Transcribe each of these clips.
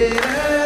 Yeah.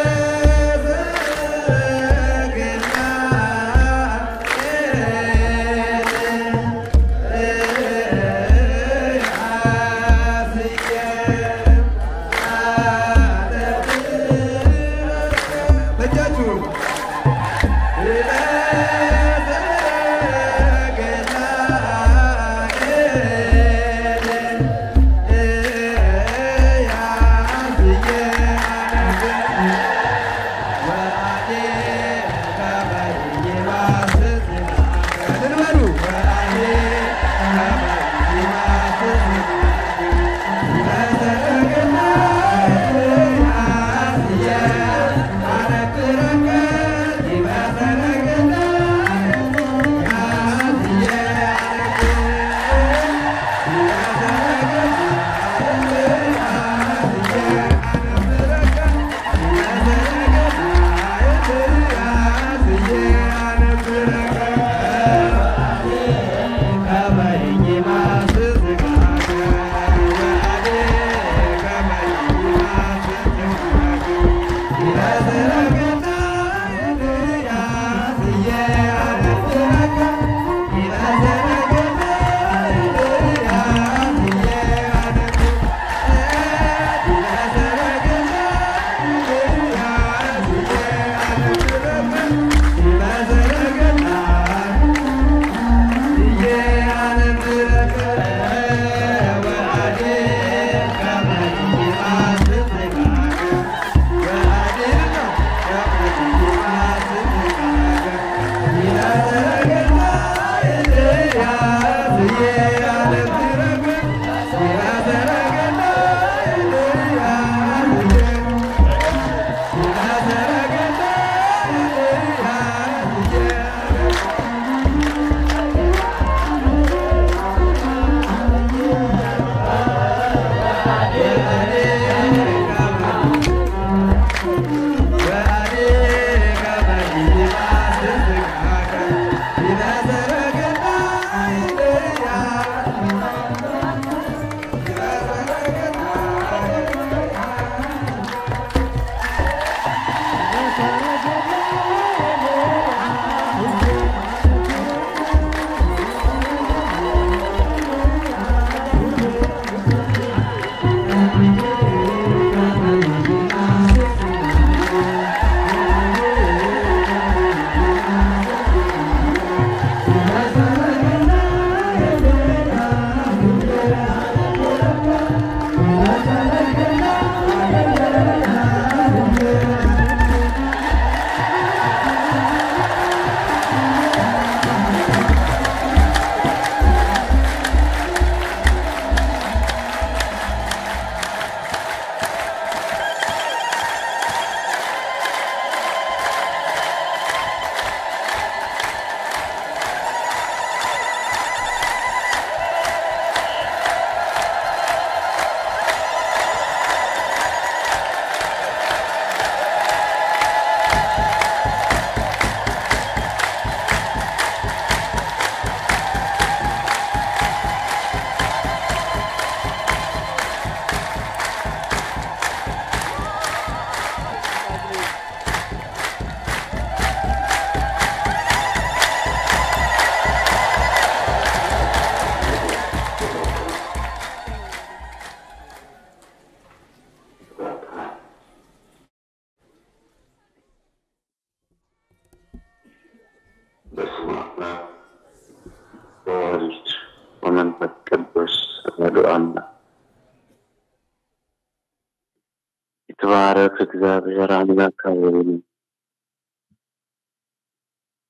እግዚአብሔር አምላክ አበበ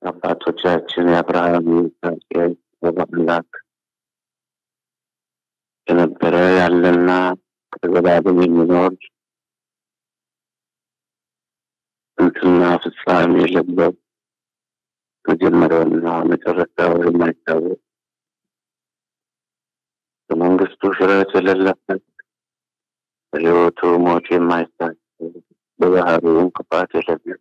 አባታችን የአብርሃም የይስሐቅ አምላክ የነበረ ያለና ከዘላለም የሚኖር ጥንትና ፍጻሜ የሌለው መጀመሪያውና መጨረሻው የማይታወቅ በመንግስቱ ሽረት የሌለበት በሕይወቱ ሞት የማይታሰብ በባህሩ እንቅፋት የሌለው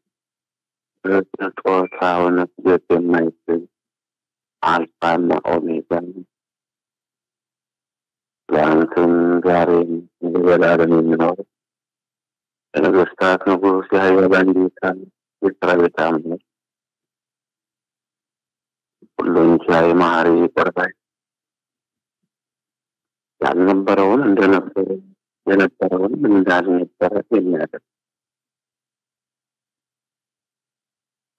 በስጦታውን እድገት የማይችል አልፋና ኦሜጋ ትናንትም ዛሬም ለዘላለም የሚኖር የነገስታት ንጉሥ የኃያላን ጌታ የሰራዊት አምላክ ሁሉን ቻይ መሐሪ ይቅር ባይ ያልነበረውን እንደነበረ የነበረውንም እንዳልነበረ የሚያደርግ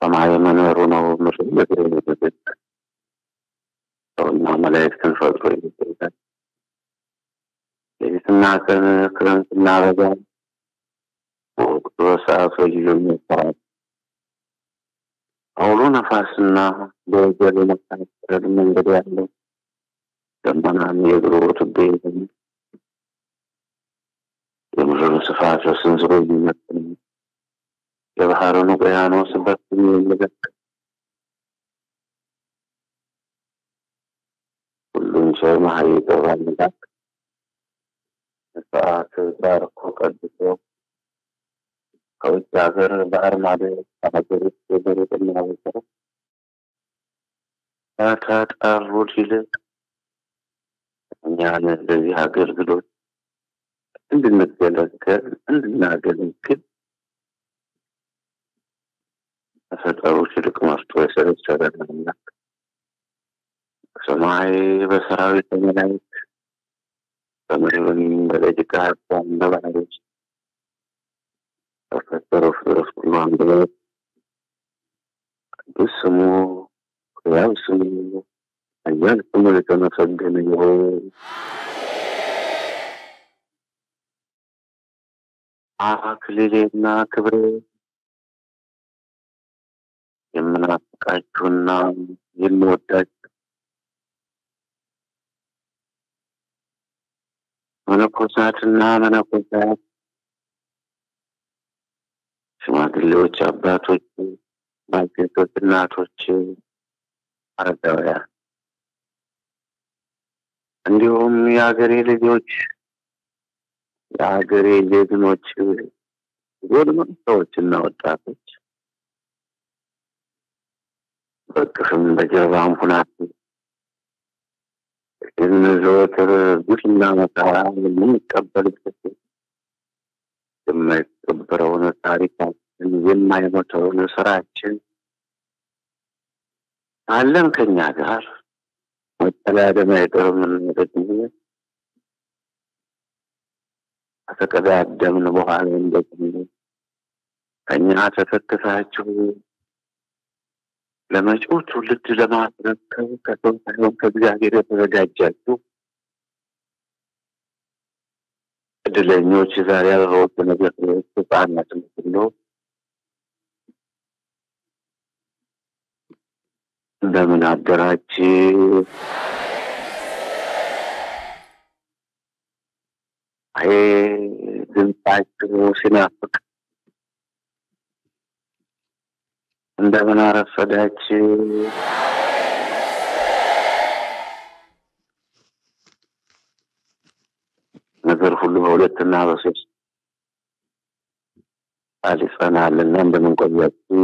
فمعي منار ومشروع جيد جدا وإنهم لا يستنفذون جيدا لأن سمعت كلمة النعبة وسأخرج جميع الصعاب أولونا فاسنا بوجل مكان من بديعه لما نعم يدرو تبيه يمجر صفات وسنزغي من የባህርን ውቅያኖስ የሚለክ ሁሉን ቻይ መሐሪ ጥበብ አምላክ ሰዓት ባርኮ ቀድሶ ከውጭ ሀገር ባህር ማዶ ሀገር ውስጥ የመሬት የሚያበሰረ ከተጠሩት ይልቅ እኛን ለዚህ አገልግሎት እንድንገለገል እንድናገለግል ከፈጠሩት ይልቅ መርጦ የሰበሰበን አምላክ በሰማይ በሰራዊት በመላእክት በምድርም በደቂቃ ሀሳብ በባህሮች ከፈጠረው ፍጥረት ሁሉ አንደበት ቅዱስ ስሙ ሕያው ስሙ ኃያል ስሙ የተመሰገነ ይሁን። አክሊሌና ክብሬ የምናፍቃችሁና የምወዳችሁ መነኮሳትና መነኮሳት ሽማግሌዎች፣ አባቶች፣ ባልቴቶች፣ እናቶች፣ አረጋውያን እንዲሁም የሀገሬ ልጆች የሀገሬ ጀግኖች ጎልማሶችና ወጣቶች በቅፍም በጀርባም ሁናችሁ ይህን ዘወትር ጉድና መከራ የምንቀበልበት የማይቀበረውን ታሪካችን የማይሞተውን ስራችን አለን ከኛ ጋር። መጠላደም አይቀርም። ደግሞ ከተቀዳደምን በኋላ እንደግሞ ከኛ ተተክታችሁ ለመጪው ትውልድ ለማስረከብ ከሰው ሳይሆን ከእግዚአብሔር የተዘጋጃችሁ እድለኞች ዛሬ አበባዎች ነገር ህጻናት ሁሉ እንደምን አደራችሁ? አይ ድምጻችሁ ሲናፍቅ እንደምን አረፈዳችሁ? ነገር ሁሉ በሁለትና በሶስት ቃል ይጸናልና እንደምን ቆያችሁ?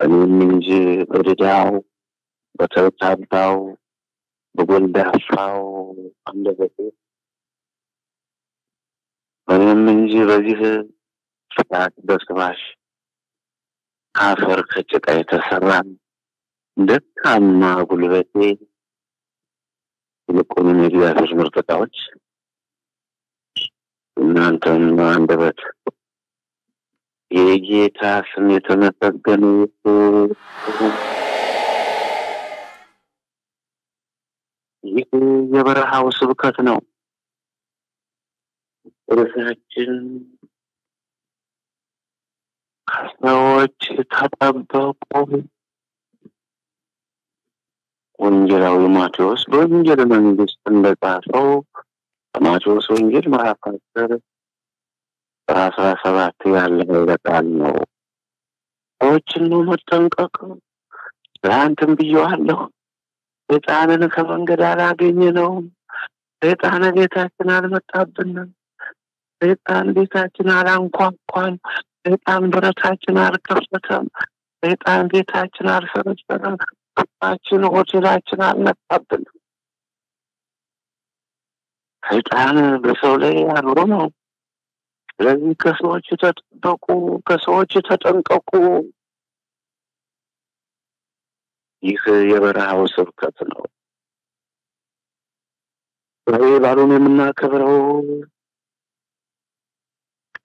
እኔም እንጂ በድዳው በተብታባው በጎልዳፋው አንደበቴ እኔም እንጂ በዚህ ስርዓት በስባሽ ከአፈር ከጭቃ የተሰራ ደካማ ጉልበቴ ይልቁንም የእግዚአብሔር ምርጥ ዕቃዎች እናንተም አንደበት የጌታ ስም የተመሰገነ ይህ የበረሃው ስብከት ነው። ርዕሳችን ከሰዎች ተጠበቁ። ወንጌላዊ ማቴዎስ በወንጌል መንግስት እንደጻፈው በማቴዎስ ወንጌል ምዕራፍ አስር አስራ ሰባት ያለ ቃል ነው። ሰዎችን ነው መጠንቀቅ። ትናንትም ብየዋለሁ። ሰይጣንን ከመንገድ አላገኘ ነው። ሰይጣን ቤታችን አልመጣብንም። ሰይጣን ቤታችን አላንኳኳም። ሰይጣን በረታችን አልከፈተም። ሰይጣን ቤታችን አልሰረሰረም። ክፋችን ሆቴላችን አልመጣብንም። ሰይጣን በሰው ላይ አድሮ ነው። ስለዚህ ከሰዎች ተጠበቁ፣ ከሰዎች ተጠንቀቁ። ይህ የበረሃው ስብከት ነው። ዛሬ ባሉን የምናከብረው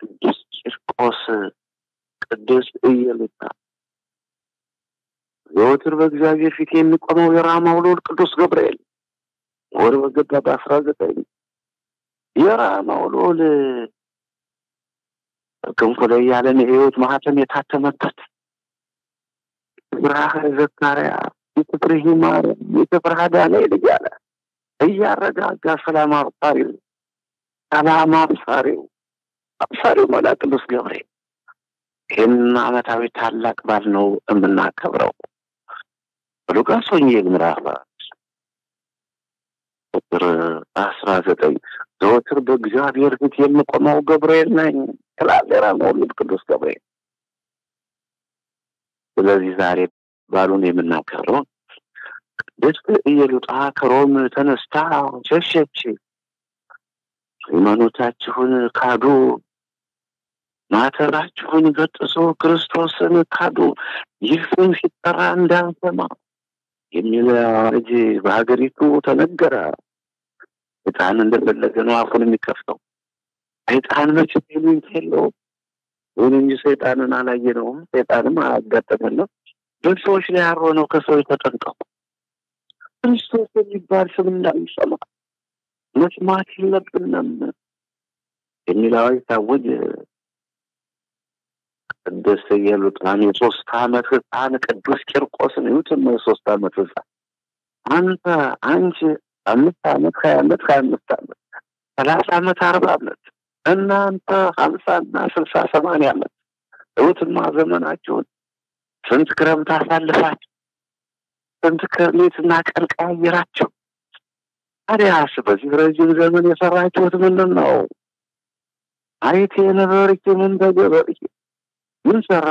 ቅዱስ ቂርቆስ፣ ቅዱስ ኢየሉጣ ዘወትር በእግዚአብሔር ፊት የሚቆመው የራማው ልዑል ቅዱስ ገብርኤል ወር በገባ በአስራ ዘጠኝ የራማው ልዑል ክንፉ ላይ ያለን የሕይወት ማህተም የታተመበት ብርሃ ዘካርያስ የትፍርህ ማርያም የትፍርህ ዳንኤል እያለ እያረጋጋ ሰላም አብሳሪው ሰላም አብሳሪው አብሳሪው መልአክ ቅዱስ ገብርኤል ይህን ዓመታዊ ታላቅ በዓል ነው የምናከብረው። በሉቃስ ወንጌል ምዕራፍ ቁጥር አስራ ዘጠኝ ዘወትር በእግዚአብሔር ፊት የምቆመው ገብርኤል ነኝ የራማው ልዑል ቅዱስ ገብርኤል። ስለዚህ ዛሬ ባሉን የምናከብረው ቅድስት ኢየሉጣ ከሮም ተነስታ ሸሸች። ሃይማኖታችሁን ካዱ፣ ማተባችሁን በጥሶ ክርስቶስን ካዱ፣ ይህ ሲጠራ እንዳንሰማ የሚል አዋጅ በሀገሪቱ ተነገረ። ሰይጣን እንደፈለገ ነው አፉን የሚከፍተው። ሰይጣን መቼ ሊሚት የለውም። ይሁን እንጂ ሰይጣንን አላየነውም፣ ሰይጣንም አያጋጠመንም። በሰዎች ላይ አሮ ነው። ከሰዎች ተጠንቀቁ። ክርስቶስ የሚባል ስም እንዳንሰማ መስማት የለብንም የሚል አዋጅ ታወጀ። ቅድስት ኢየሉጣን የሶስት ዓመት ሕፃን ቅዱስ ቂርቆስን ይሁትም የሶስት ዓመት ሕፃን አንተ አንቺ አምስት ዓመት ሀያ ዓመት ሀያ አምስት ዓመት ሰላሳ ዓመት አርባ ዓመት እናንተ ሀምሳና ስልሳ ሰማንያ ዓመት እውትማ ዘመናችሁን ስንት ክረምት አሳልፋችሁ ስንት ሌትና ቀን ቀያየራችሁ። ታዲያስ በዚህ ረጅም ዘመን የሰራችሁት ምንድን ነው? አይቴ ነበርኪ ምን ተገበርኪ? ምን ሰራ?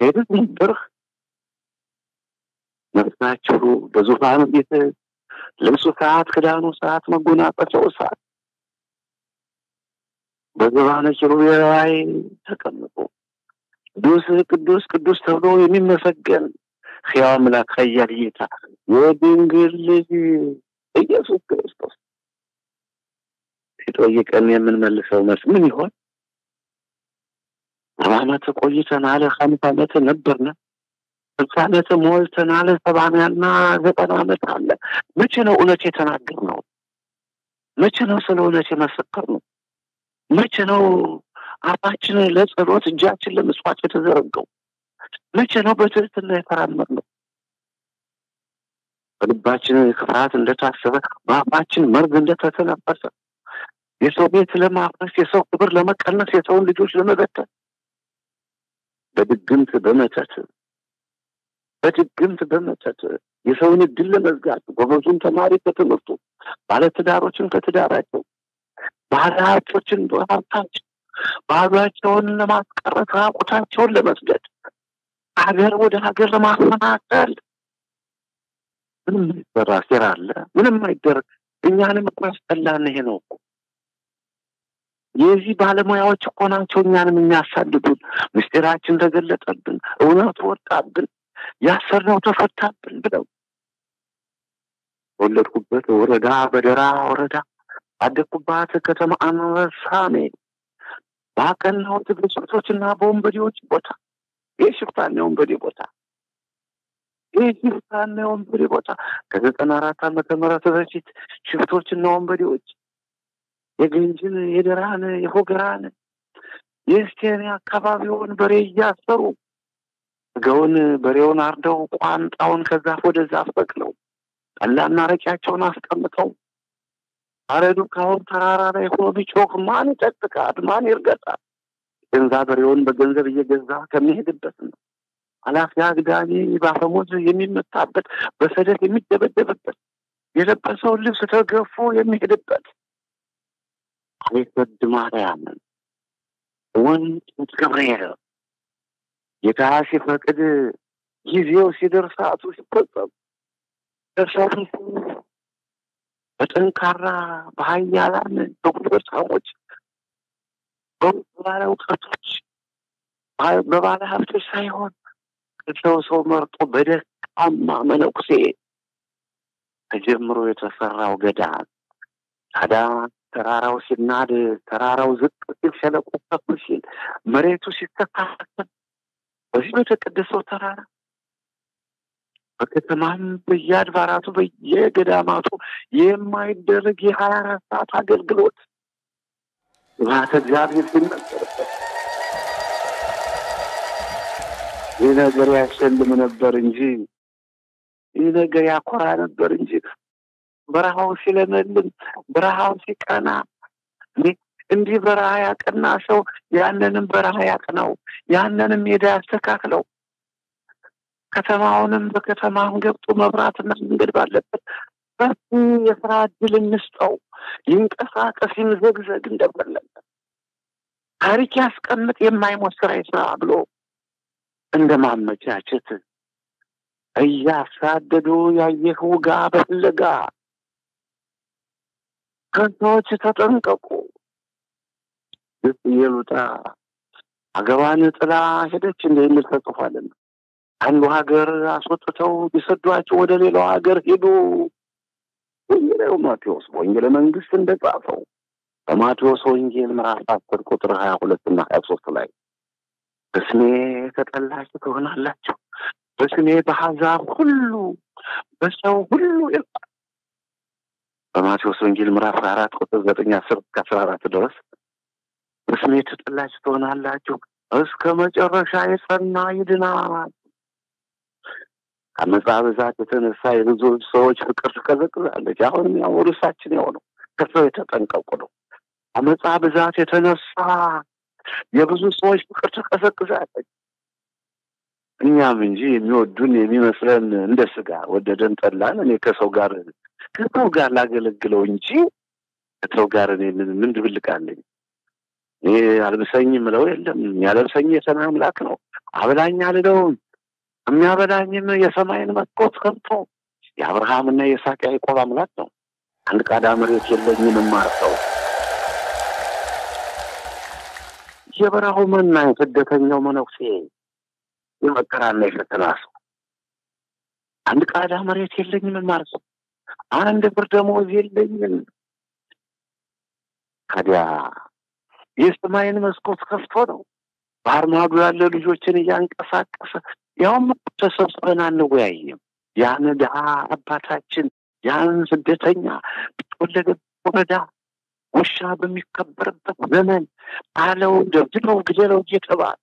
ሄድት ነበርህ? ነፍሳችሁ በዙፋኑ ፊት ልብሱ ሰዓት፣ ክዳኑ ሰዓት፣ መጎናጸፊያው ሰዓት በዘባነ ኪሩቤል ላይ ተቀምጦ ቅዱስ ቅዱስ ቅዱስ ተብሎ የሚመሰገን ሕያው አምላክ ኃያል ጌታ የድንግል ልጅ ኢየሱስ ክርስቶስ ሲጠይቀን የምንመልሰው መልስ ምን ይሆን? አርባ ዓመት ቆይተናል፣ ሀምሳ ዓመት ነበርነ፣ ስልሳ ዓመት ሞልተናል፣ ሰባና ዘጠና ዓመት አለ። መቼ ነው እውነት የተናገርነው? መቼ ነው ስለ እውነት የመሰከርነው? መቼ ነው አፋችን ለጸሎት እጃችን ለመስዋዕት የተዘረገው? መቼ ነው በትህትና የተራመድነው? በልባችን ክፋት እንደታሰበ በአፋችን መርዝ እንደተተነፈሰ የሰው ቤት ለማፍረስ የሰው ክብር ለመቀነስ የሰውን ልጆች ለመበተን በድግምት በመተት በድግምት በመተት የሰውን እድል ለመዝጋት ጎበዙን ተማሪ ከትምህርቱ ባለትዳሮችን ከትዳራቸው ባለ ሀብቶችን ባሏቸውን ለማስቀረት ራቁታቸውን ለመስገድ ሀገር ወደ ሀገር ለማፈናቀል ምንም የሚሰራ ሴራ አለ? ምንም አይደረግ። እኛንም እኮ ያስጠላን ይሄ ነው እኮ። የዚህ ባለሙያዎች እኮ ናቸው እኛንም የሚያሳድዱን። ምስጢራችን ተገለጠብን፣ እውነቱ ወጣብን፣ ያሰርነው ተፈታብን ብለው ወለድኩበት ወረዳ በደራ ወረዳ አደግኩባት ከተማ አንበሳሜ ባቀናሁት በሽፍቶችና በወንበዴዎች ቦታ ይህ ሽፍታና የወንበዴ ቦታ ይህ ሽፍታና የወንበዴ ቦታ ከዘጠና አራት ዓመተ ምህረት በፊት ሽፍቶችና ወንበዴዎች የገንጅን፣ የደራን፣ የፎገራን፣ የእስቴን አካባቢውን በሬ እያሰሩ ስጋውን በሬውን አርደው ቋንጣውን ከዛፍ ወደ ዛፍ በቅለው ጠላና ረቂያቸውን አስቀምጠው አረዱ ካሁን ተራራ ላይ ሆኖ ቢጮህ ማን ይጠጥቃት? ማን ይርገጣት? ገንዛ በሬውን በገንዘብ እየገዛ ከሚሄድበት ነው። አላፊ አግዳሚ በአፈሙዝ የሚመታበት በሰደፍ የሚደበደብበት የለበሰውን ልብስ ተገፎ የሚሄድበት አይሰድ ማርያምን ወንድ ገብርኤል ጌታ ሲፈቅድ ጊዜው ሲደርስ ሰዓቱ ሲፈጸም እርሳቱ በጠንካራ በሀያላን በጉልበታሞች በባለ እውቀቶች በባለ ሀብቶች ሳይሆን ሰው ሰው መርጦ በደካማ መነኩሴ ተጀምሮ የተሰራው ገዳም ታዲያ ተራራው ሲናድ ተራራው ዝቅ ሲል ሸለቆ ከፍ ሲል መሬቱ ሲስተካከል በዚህ በተቀደሰው ተራራ በከተማም በየአድባራቱ በየገዳማቱ የማይደረግ የሀያ አራት ሰዓት አገልግሎት ስብሐተ እግዚአብሔር ሲነገርበት ይህ ነገር ያሸልም ነበር እንጂ ይህ ነገር ያኮራ ነበር እንጂ በረሃው ሲለመልም በረሃው ሲቀና እንዲህ በረሃ ያቀና ሰው ያንንም በረሃ ያቅነው፣ ያንንም ሜዳ ያስተካክለው። ከተማውንም በከተማም ገብቶ መብራትና መንገድ ባለበት ሰፊ የስራ እድል እንስጠው። ይንቀሳቀስ፣ ይምዘግዘግ እንደፈለገ ታሪክ ያስቀምጥ፣ የማይሞት ስራ ይስራ ብሎ እንደ ማመቻቸት እያሳደዱ ያየህ ውጋ በፍለጋ ከሰዎች ተጠንቀቁ። የሉጣ አገባን ጥላ ሄደች እንደ የሚል ተጽፏልና አንዱ ሀገር አስወጥተው ቢሰዷቸው ወደ ሌላው ሀገር ሄዱ። ወንጌላዊ ማቴዎስ በወንጌለ መንግስት እንደጻፈው በማቴዎስ ወንጌል ምዕራፍ አስር ቁጥር ሀያ ሁለት እና ሀያ ሶስት ላይ በስሜ ተጠላችሁ ትሆናላችሁ፣ በስሜ በአሕዛብ ሁሉ በሰው ሁሉ ይላል። በማቴዎስ ወንጌል ምዕራፍ አራት ቁጥር ዘጠኝ አስር እስከ አራት ድረስ በስሜ ተጠላችሁ ትሆናላችሁ፣ እስከ መጨረሻ የጸና ይድናል። ከአመፃ ብዛት የተነሳ የብዙ ሰዎች ፍቅር ትቀዘቅዛለች። አሁንም ያው ርዕሳችን ያው ከሰው የተጠንቀቁ ነው። አመፃ ብዛት የተነሳ የብዙ ሰዎች ፍቅር ትቀዘቅዛለች። እኛም እንጂ የሚወዱን የሚመስለን እንደ ስጋ ወደደን ጠላን። እኔ ከሰው ጋር ከሰው ጋር ላገለግለው እንጂ ከሰው ጋር እኔ ምን ድብልቅ አለኝ? እኔ አልብሰኝ ምለው የለም። የሚያለብሰኝ የሰማይ አምላክ ነው። አብላኝ አልለውም። የሚያበላኝም የሰማይን መስኮት ከፍቶ የአብርሃምና የይስሐቅ ያዕቆብ አምላክ ነው። አንድ ቃዳ መሬት የለኝም የማርሰው የበረሃው መና የስደተኛው መነኩሴ የመከራና የፈተና ሰው አንድ ቃዳ መሬት የለኝም የማርሰው አንድ ብር ደመወዝ የለኝም። ታዲያ የሰማይን መስኮት ከፍቶ ነው ባህር ያለ ልጆችን እያንቀሳቀሰ ያውም ተሰብስበን አንወያይም። ያን ድሀ አባታችን ያን ስደተኛ በተወለደ ወረዳ ውሻ በሚከበርበት ዘመን አለው ደብድበው ግደለው እየተባለ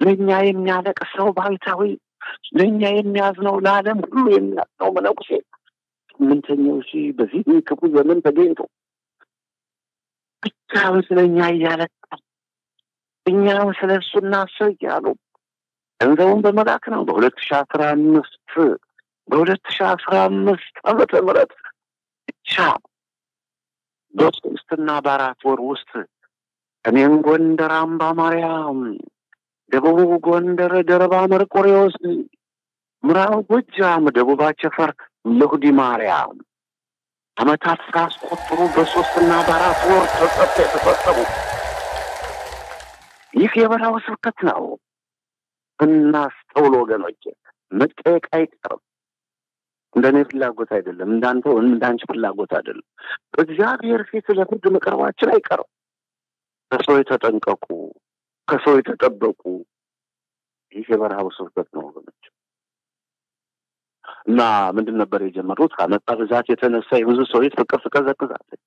ለእኛ የሚያለቅሰው ባይታዊ ለእኛ የሚያዝነው ለዓለም ሁሉ የሚያዝነው መነኩሴ ስምንተኛው ሺህ በዚህ ክፉ ዘመን ተገኝቶ ብቻውን ስለ እኛ እያለቀሰ እኛም ስለ እሱ እናስብ እያሉ ገንዘቡን በመላክ ነው። በሁለት ሺህ አስራ አምስት በሁለት ሺህ አስራ አምስት ዓመተ ምህረት ብቻ በሶስትና በአራት ወር ውስጥ ሰሜን ጎንደር አምባ ማርያም፣ ደቡብ ጎንደር ደረባ መርቆሬዎስ፣ ምዕራብ ጎጃም ደቡብ አቸፈር ለሁዲ ማርያም ዓመታት ሳያስቆጥሩ በሶስትና በአራት ወር ተጸጠ የተፈጸሙ ይህ የበረሃው ስብከት ነው። እናስተውል ወገኖቼ፣ መጠየቅ አይቀርም። እንደኔ ፍላጎት አይደለም፣ እንዳንተ ወይም እንዳንቺ ፍላጎት አይደለም። በእግዚአብሔር ፊት ለፍርድ መቅረባችን አይቀርም። ከሰው የተጠንቀቁ፣ ከሰው የተጠበቁ። ይህ የበረሃው ስብከት ነው ወገኖች። እና ምንድን ነበር የጀመሩት? ከአመፃ ብዛት የተነሳ የብዙ ሰዎች ፍቅር ትቀዘቅዛለች።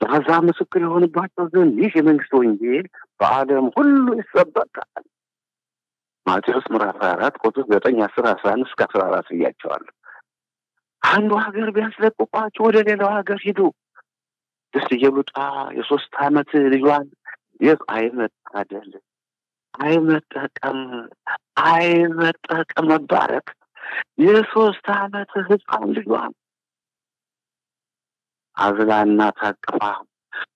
ለአሕዛብ ምስክር የሆንባቸው ዘንድ ይህ የመንግስት ወንጌል በዓለም ሁሉ ይሰበካል። ማቴዎስ ምዕራፍ አራት ቁጥር ዘጠኝ አስር አስራ አንድ እስከ አስራ አራት ብያቸዋለሁ። አንዱ ሀገር ቢያስለቅቋቸው ወደ ሌላው ሀገር ሂዱ። ደስ እየሉጣ የሶስት ዓመት ልጇን የት አይመታደል አይመጠቀም አይመጠቀም መባረክ የሶስት ዓመት ህፃን ልጇን አዝላና ታቅፋ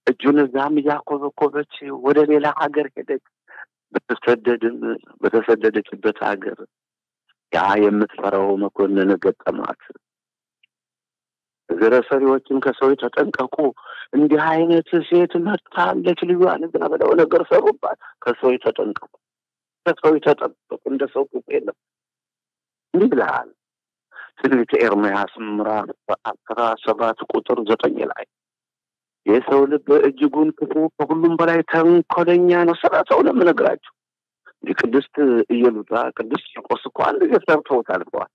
እጁን እዛም እያኮበኮበች ወደ ሌላ ሀገር ሄደች። በተሰደድም በተሰደደችበት ሀገር ያ የምትፈራው መኮንን ገጠማት። እግረ ሰሪዎችም ተጠንቀቁ፣ እንዲህ አይነት ሴት መጥታለች ልጇን እዛ ብለው ነገር ሰሩባት። ከሰዎች ተጠንቀቁ፣ ከሰዎች ተጠንቀቁ። እንደ ሰው የለም እንዲህ ብለሃል። ትንቢተ ኤርምያስ ምዕራፍ አስራ ሰባት ቁጥር ዘጠኝ ላይ የሰው ልብ እጅጉን ክፉ ከሁሉም በላይ ተንኮለኛ ነው። ስለ ሰው ነው እንዲህ ቅድስት እየሉጣ ቅዱስ ቂርቆስ እኮ አንድ ጊዜ ሰርተውት አልፈዋል።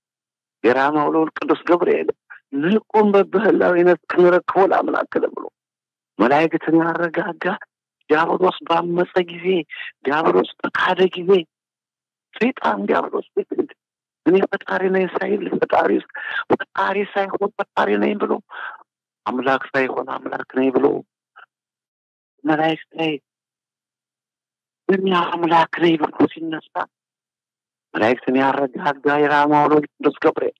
የራማው ልዑል ቅዱስ ገብርኤል ንቁም በብህላዊነት ክንረክቦ ላምላክል ብሎ መላእክትን ያረጋጋ ዲያብሎስ ባመፀ ጊዜ ዲያብሎስ በካደ ጊዜ ሰይጣን ዲያብሎስ እኔ ፈጣሪ ነኝ ሳይል ፈጣሪ ፈጣሪ ሳይሆን ፈጣሪ ነኝ ብሎ አምላክ ሳይሆን አምላክ ነኝ ብሎ መላእክት ላይ እኔ አምላክ ነኝ ብሎ ሲነሳ መላእክትን ያረጋጋ የራማው ልዑል ቅዱስ ገብርኤል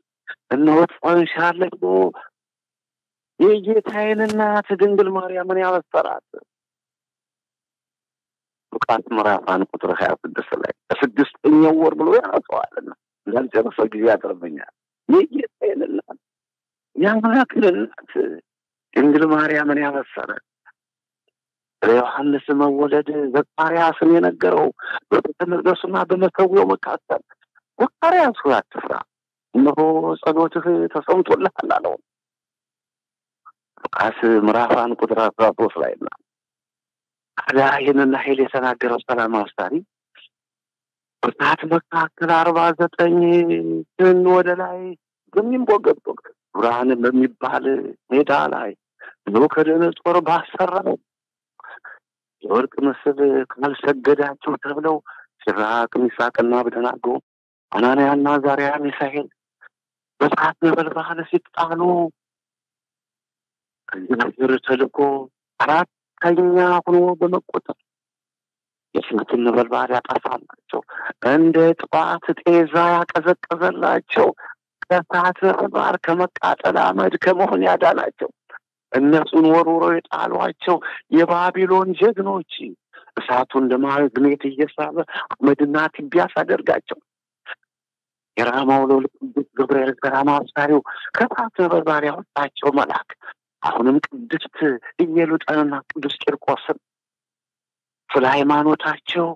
እነሆ ትጸንሻለሽ ብሎ የጌታዬን እናት ድንግል ማርያምን ያበሰራት። ሉቃስ ምዕራፍ አንድ ቁጥር ሀያ ስድስት ላይ በስድስተኛው ወር ብሎ ያነሰዋልና እንዳልጨረሰው ጊዜ ያቀርበኛል። የጌታዬን እናት የአምላክን እናት ድንግል ማርያምን ያበሰረ ለዮሐንስ መወለድ ዘካርያስን የነገረው በቤተ መቅደሱና በመሰዊያው መካከል ዘካርያስ ሆይ አትፍራ፣ እነሆ ጸሎትህ ተሰምቶልሃል አለው። ሉቃስ ምዕራፍ አንድ ቁጥር አስራ ሶስት ላይ ና ታዲያ ይህንና ኃይል የተናገረው ሰላም አስታሪ በሰዓት መካከል አርባ ዘጠኝ ትን ወደ ላይ በሚንቦገቦግ ብርሃን በሚባል ሜዳ ላይ ናቡከደነፆር ባሰራው። የወርቅ ምስል ካልሰገዳችሁ ተብለው ሲራቅ ሚሳቅና አብደናጎ አናንያና አዛርያ ሚሳኤል በሰዓት ነበልባል ሲጣሉ እግዚአብሔር ተልኮ አራተኛ ሆኖ በመቆጠር የእሳትን ነበልባል ያጠፋላቸው እንደ ጠዋት ጤዛ ያቀዘቀዘላቸው ከእሳት ነበልባል ከመቃጠል አመድ ከመሆን ያዳናቸው እነሱን ወርውረው የጣሏቸው የባቢሎን ጀግኖች እሳቱ እንደ ማግኔት እየሳበ አመድና ትቢያ ሳደርጋቸው። የራማው ልዑል ገብርኤል ከራማ አብሳሪው ከእሳት ነበልባል ያወጣቸው መልአክ አሁንም ቅድስት ኢየሉጣንና ቅዱስ ቂርቆስን ስለ ሃይማኖታቸው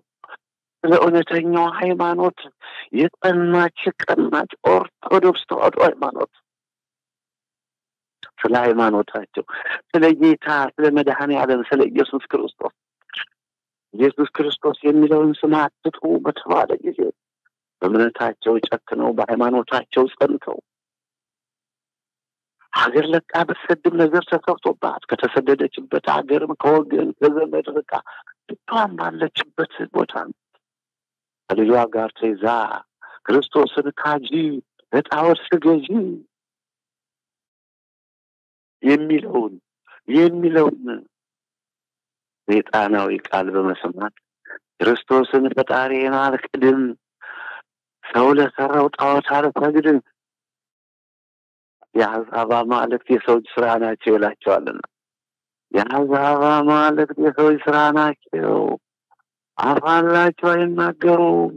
ስለ እውነተኛው ሃይማኖት የጸናች ቀናች ኦርቶዶክስ ተዋሕዶ ሃይማኖት። ስለ ሃይማኖታቸው ስለ ጌታ ስለ መድኃኔ ዓለም ስለ ኢየሱስ ክርስቶስ። ኢየሱስ ክርስቶስ የሚለውን ስም አትጥሩ በተባለ ጊዜ በእምነታቸው ጨክነው በሃይማኖታቸው ጸንተው ሀገር ለቃ ብትሰድም ነገር ተከፍቶባት ከተሰደደችበት ሀገርም ከወገን ከዘመድ ርቃ ብቻዋን ባለችበት ቦታ ከልጇ ጋር ተይዛ ክርስቶስን ካጂ ለጣዖት ስገጂ የሚለውን የሚለውን ሰይጣናዊ ቃል በመስማት ክርስቶስን ፈጣሪን አልክድም፣ ሰው ለሰራው ጣዖት አልሰግድም፣ የአሕዛብ አማልክት የሰዎች ስራ ናቸው ይላቸዋልና የአሕዛብ አማልክት የሰዎች ስራ ናቸው። አፍ አላቸው አይናገሩም፣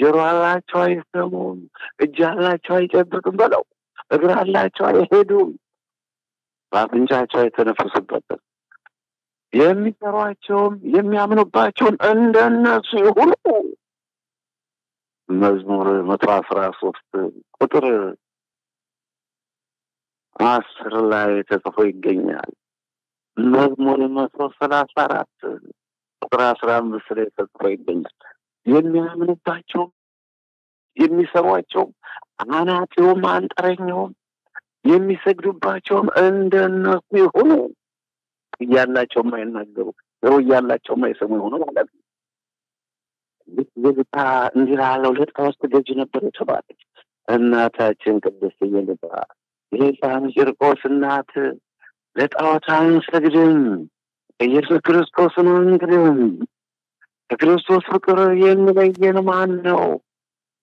ጆሮ አላቸው አይሰሙም፣ እጅ አላቸው አይጨብጡም በለው እግር አላቸው አይሄዱም፣ በአፍንጫቸው አይተነፍሱበትም። የሚሰሯቸውም የሚያምኑባቸውን እንደነሱ ይሁኑ። መዝሙር መቶ አስራ ሶስት ቁጥር አስር ላይ ተጽፎ ይገኛል። መዝሙር መቶ ሰላሳ አራት ቁጥር አስራ አምስት ላይ ተጽፎ ይገኛል። የሚያምኑባቸውም የሚሰሯቸውም አናጢውም አንጥረኛውም የሚሰግዱባቸውም እንደነሱ ይሁኑ። እያላቸው የማይናገሩ ጆሮ እያላቸው የማይሰሙ የሆኑ ማለት ነው። ልታ እንዲህ ላለው ለጣዖት ገዥ ነበር የተባለች እናታችን ቅድስት እየልባ የሕፃን ቂርቆስ እናት ለጣዖት አንሰግድም፣ ኢየሱስ ክርስቶስን አንግድም፣ ከክርስቶስ ፍቅር የሚለየን ማን ነው?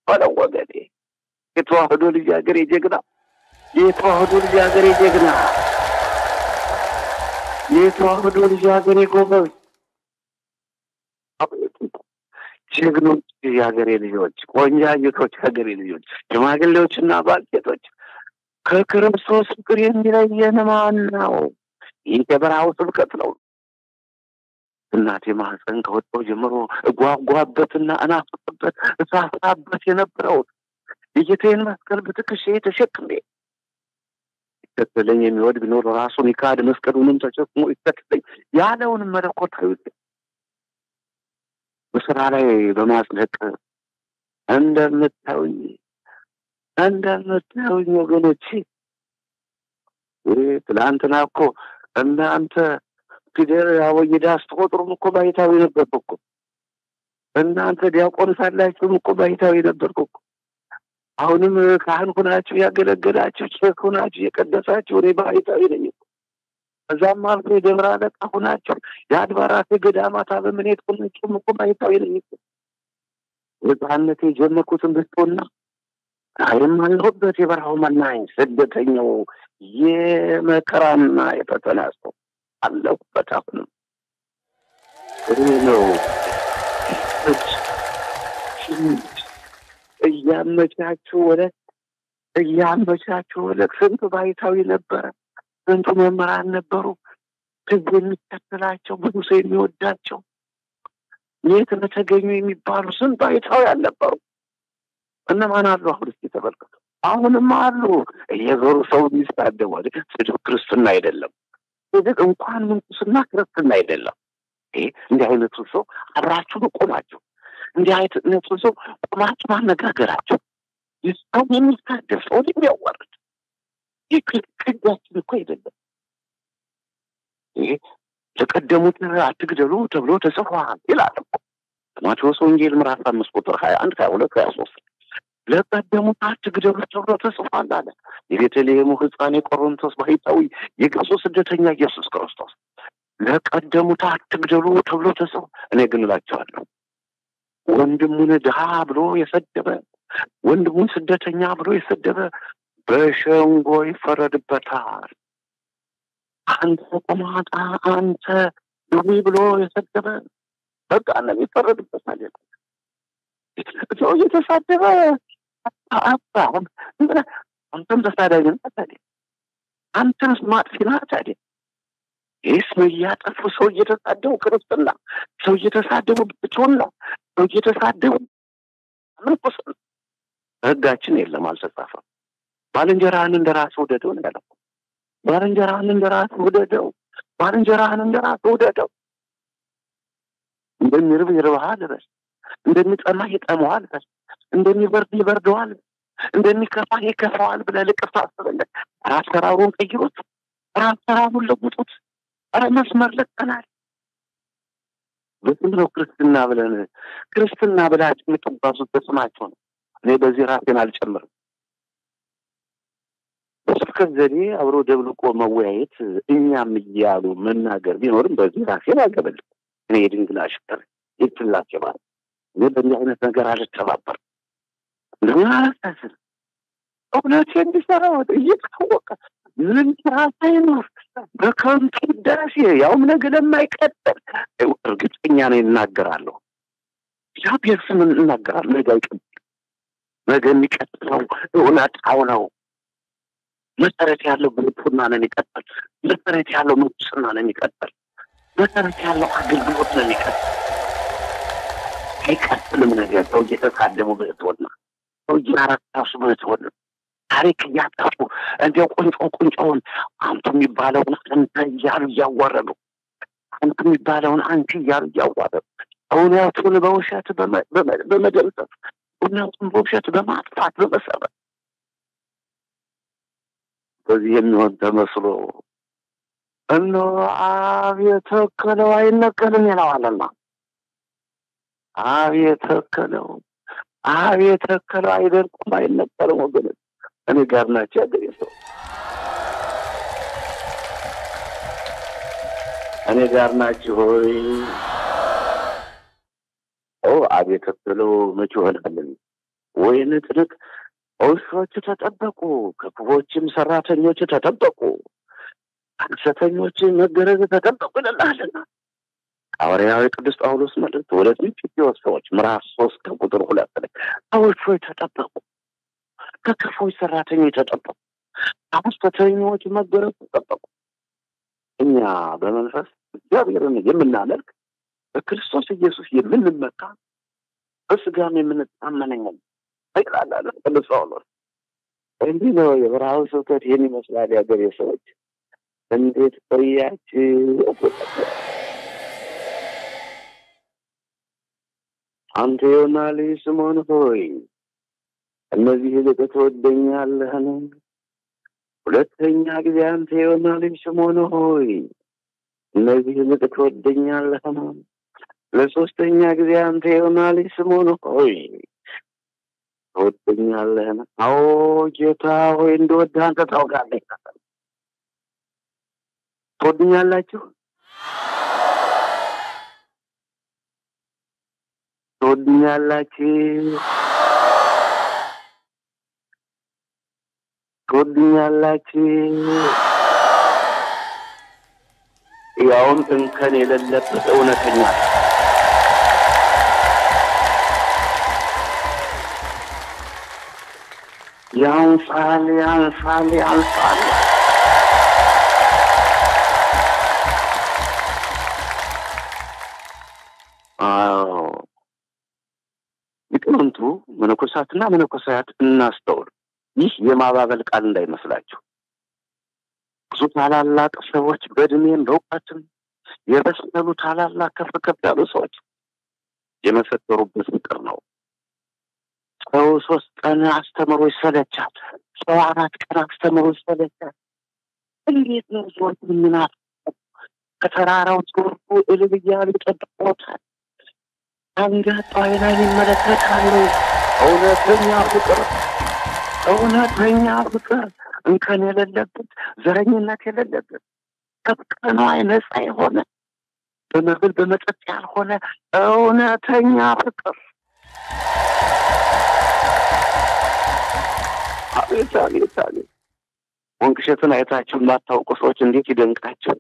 በለው ወገኔ። የተዋህዶ ልጅ ሀገሬ ጀግና፣ የተዋህዶ ልጅ ሀገሬ ጀግና፣ የተዋህዶ ልጅ ሀገሬ ጎበዝ፣ ጀግኖች የሀገሬ ልጆች፣ ቆንጃጅቶች የሀገሬ ልጆች፣ ሽማግሌዎችና ባልቴቶች ከክርስቶስ ፍቅር የሚለየን ማን ነው? ይህ የበረሃው ስብከት ነው። እናቴ ማህፀን ከወጣሁ ጀምሮ እጓጓበትና እናፍቅበት እሳሳበት የነበረው የጌታዬን መስቀል በትከሻዬ ተሸክሜ ይከተለኝ የሚወድ ቢኖር ራሱን ይካድ መስቀሉንም ተሸክሞ ይከተለኝ ያለውን መለኮታዊ በስራ ላይ በማጽደቅ እንደምታዩኝ እንደምታዩኝ ወገኖቼ ትላንትና እኮ እናንተ ፊደል አወይዳ ስትቆጥሩም እኮ ባይታዊ ነበርኩ እኮ። እናንተ ዲያቆን ሳላችሁም እኮ ባይታዊ ነበርኩ እኮ። አሁንም ካህን ሁናችሁ ያገለገላችሁ ሼክ ሁናችሁ የቀደሳችሁ እኔ ባይታዊ ነኝ እኮ። እዛም አልፎ የደብረ አለቃ ሁናችሁ የአድባራት የገዳማት አበምኔት ሁናችሁም እኮ ባይታዊ ነኝ እኮ። ሕፃንነቴ የጀመርኩትን ብትሆና ዛሬም አለሁበት የበረሃው መናኝ ስደተኛው የመከራና የፈተና ሰው አለሁበት። አሁንም ይህ ነው እያመቻችሁ ወደ እያመቻችሁ ወደ ስንቱ ባይታዊ ነበረ፣ ስንቱ መምህራን ነበሩ፣ ህዝብ የሚከተላቸው ብዙ ሰው የሚወዳቸው የት በተገኙ የሚባሉ ስንት ባይታዊ አልነበሩ። እነማን አሉ? አሁን እስኪ ተመልከቱ። አሁንም አሉ እየዞሩ ሰው የሚሳደቡ ስድብ ክርስትና አይደለም። ስድብ እንኳን ምንኩስና ክርስትና አይደለም። ይሄ እንዲህ አይነቱ ሰው አብራችሁ ቆማችሁ እንዲህ አይነቱ ሰው ቆማችሁ ማነጋገራቸው ሰው የሚሳደብ ሰው የሚያዋርድ ይህ እኮ አይደለም። ለቀደሙት አትግደሉ ተብሎ ተጽፏል ይላል ማቴዎስ ወንጌል ምዕራፍ አምስት ቁጥር ሀያ አንድ ሀያ ሁለት ሀያ ሶስት ለቀደሙት አትግደሉ ተብሎ ተጽፏል አለ። የቤተልሔሙ ሕፃን የቆሮንቶስ ባሕታዊ የግብፁ ስደተኛ ኢየሱስ ክርስቶስ ለቀደሙት አትግደሉ ተብሎ ተጽፏል። እኔ ግን እላቸዋለሁ ወንድሙን ድሃ ብሎ የሰደበ ወንድሙን ስደተኛ ብሎ የሰደበ በሸንጎ ይፈረድበታል። አንተ ቆማጣ፣ አንተ ድዊ ብሎ የሰደበ በቃ ነው ይፈረድበታል። ሰው እየተሳደበ አንተም ተሳዳጅ ነህ ታዲያ፣ አንተም ማጥፊ ነህ ታዲያ። ይህ ሰው እያጠፉ ሰው እየተሳደቡ ክርስትና፣ ሰው እየተሳደቡ ብትሆና፣ ሰው እየተሳደቡ ምንኩስና ህጋችን የለም፣ አልተጻፈም። ባልንጀራህን እንደ ራስህ ውደደው ነው ያለው። ባልንጀራህን እንደ ራስህ ውደደው፣ ባልንጀራህን እንደ ራስህ ውደደው። እንደሚርብ ይርብሃል በል እንደሚጠማህ ይጠማዋል በል እንደሚበርድ ይበርደዋል እንደሚከፋህ ይከፋዋል ብለህ ልቅርታ አስበለት። አሰራሩን ቀይሩት፣ አሰራሩን ለውጡት። ኧረ መስመር ለቀናል። በስም ነው ክርስትና ብለን ክርስትና ብላችሁ የምትጓዙት በስማቸው ነው። እኔ በዚህ ራሴን አልጨምርም። በስብከት ዘዴ አብሮ ደብልቆ መወያየት እኛም እያሉ መናገር ቢኖርም በዚህ ራሴን አልገበልም። እኔ የድንግል አሽከር የትላቸው ማለት እኔ በእንዲህ አይነት ነገር አልተባበርም። እንደምን አላሳስር እውነት እንዲሰራ እየታወቀ ምንም ስራ ሳይኖር በከንቱ ውዳሴ ያውም ነገ ለማይቀጥል እርግጠኛ ነው እናገራለሁ። እግዚአብሔር ስም እናገራለሁ። ነገ አይቀጥል። ነገ የሚቀጥለው እውነታው ነው። መሰረት ያለው ብልጡና ነው የሚቀጥል። መሰረት ያለው ምንኩስና ነው የሚቀጥል። መሰረት ያለው አገልግሎት ነው የሚቀጥል። አይቀጥልም ነገር ሰው እየተሳደቡ ብትሆን ሰው እያረካሱ ብትሆን ታሪክ እያጠፉ እንዲያው ቁንጮ ቁንጮውን አንቱ የሚባለውን አንተ እያሉ እያዋረዱ አንቱ የሚባለውን አንቺ እያሉ እያዋረዱ እውነቱን በውሸት በመደምሰስ እውነቱን በውሸት በማጥፋት በመሰረት በዚህ የሚሆን ተመስሎ እነሆ አብ የተከለው አይነቀልም ይለዋልና አብ የተከለው አብ የተከለው አይደርቁም አይነቀልም። ወገኖች እኔ ጋር ናቸው ያገሬ ሰው እኔ ጋር ናችሁ ሆይ ኦ አብ የተከለው መቼ ይሆናልን? ወይን ትንቅ ውሾች ተጠበቁ፣ ክፉዎችም ሰራተኞች ተጠበቁ፣ ሐሰተኞች መገረዝ ተጠበቁ ይልናልና ሐዋርያዊ ቅዱስ ጳውሎስ መልእክት ወደ ጢሞቴዎስ ሰዎች ምዕራፍ ሶስት ከቁጥር ሁለት ላይ ከውሾች ተጠበቁ፣ ከክፉዎች ሰራተኞች ተጠበቁ፣ ሐሰተኞች መገረዝ ተጠበቁ። እኛ በመንፈስ እግዚአብሔርን የምናመልክ በክርስቶስ ኢየሱስ የምንመካ በስጋም የምንታመነኛል ይላል ቅዱስ ጳውሎስ። እንዲህ ነው የበረሃው ስብከት ይህን ይመስላል። የሀገሬ ሰዎች እንዴት ቆያችሁ? አንተ ዮና ልጅ ስምዖን ሆይ እነዚህ ይልቅ ትወደኛለህን? ሁለተኛ ጊዜ አንተ ዮና ስምዖን ሆይ እነዚህ ይልቅ ትወደኛለህን? ለሶስተኛ ጊዜ አንተ ዮና ስምዖን ሆይ ትወደኛለህን? አዎ ጌታ ሆይ እንደወድህ አንተ ታውቃለህ። ትወድኛላችሁ? ትወድኛላችሁ? ትወድኛላችሁ? ያውም እንከን የሌለበት እውነተኛ ያንሳል ያንሳል ያንሳል። መነኮሳትና መነኮሳያት እናስተውል። ይህ የማባበል ቃል እንዳይመስላችሁ። ብዙ ታላላቅ ሰዎች በእድሜም በእውቀትም የበሰሉ ታላላቅ ከፍ ከፍ ያሉ ሰዎች የመሰከሩበት ፍቅር ነው። ሰው ሶስት ቀን አስተምሮ ይሰለቻል። ሰው አራት ቀን አስተምሮ ይሰለቻል። እንዴት ነው ሰዎች ምናት ከተራራው ሲወርዱ እልል እያሉ ይጠብቆታል። አይናን ይመለከታሉ። እውነተኛ ፍቅር እውነተኛ ፍቅር እንከን የሌለበት ዘረኝነት የሌለበት ከቀኗይ ነፃ የሆነ በመብል በመጠጥ ያልሆነ እውነተኛ ፍቅር አቤት አቤት አቤት! ወንቅሸትን አይታችሁ የማታውቁ ሰዎች እንዴት ይደንቃቸው!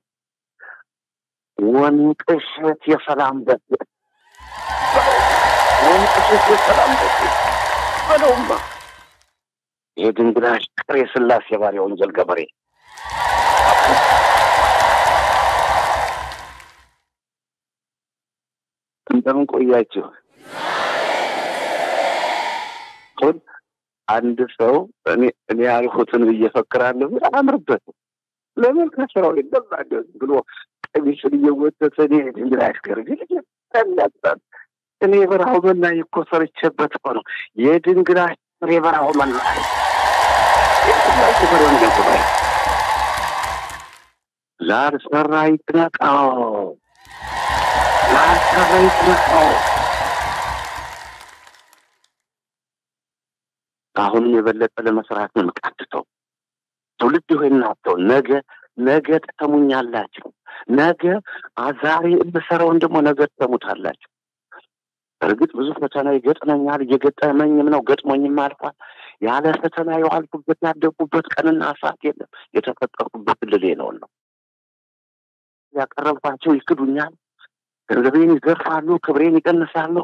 ወንቅሸት የሰላም ደሴት፣ ወንቅሸት የሰላም ደሴት በለውማ የድንግል አሽከር የሥላሴ ባሪያ ወንጀል ገበሬ። እንደምን ቆያችሁ? አሁን አንድ ሰው እኔ እኔ ያልሁትን ብዬ ለምን ከስራው ይለማል ብሎ ቀሚሱን እየወተተ እኔ ድንግል አሽከር ግን ለበት እኔ የበረሃው መናኝ እኮ ሰርቼበት እኮ ነው አሽከር የበረሃው መናኝ ላልሰራ ይጥነቃው ላልሰራ ይጥነቃው። አሁንም የበለጠ ለመስራት ነው የምቃትተው። ትውልድ ሆይ እናተው ነገ ነገ ትሰሙኛላችሁ። ነገ ዛሬ የምሰራውን ደግሞ ነገ ትሰሙታላችሁ። እርግጥ ብዙ ፈተና ይገጥመኛል፣ እየገጠመኝም ነው፣ ገጥሞኝም አልፏል። ያለ ፈተና የዋልኩበት ያደጉበት ቀንና ሰዓት የለም። የተፈጠርኩበት ልሌ ነው ነው ያቀረብኳቸው ይክዱኛል፣ ገንዘቤን ይዘርፋሉ፣ ክብሬን ይቀንሳሉ።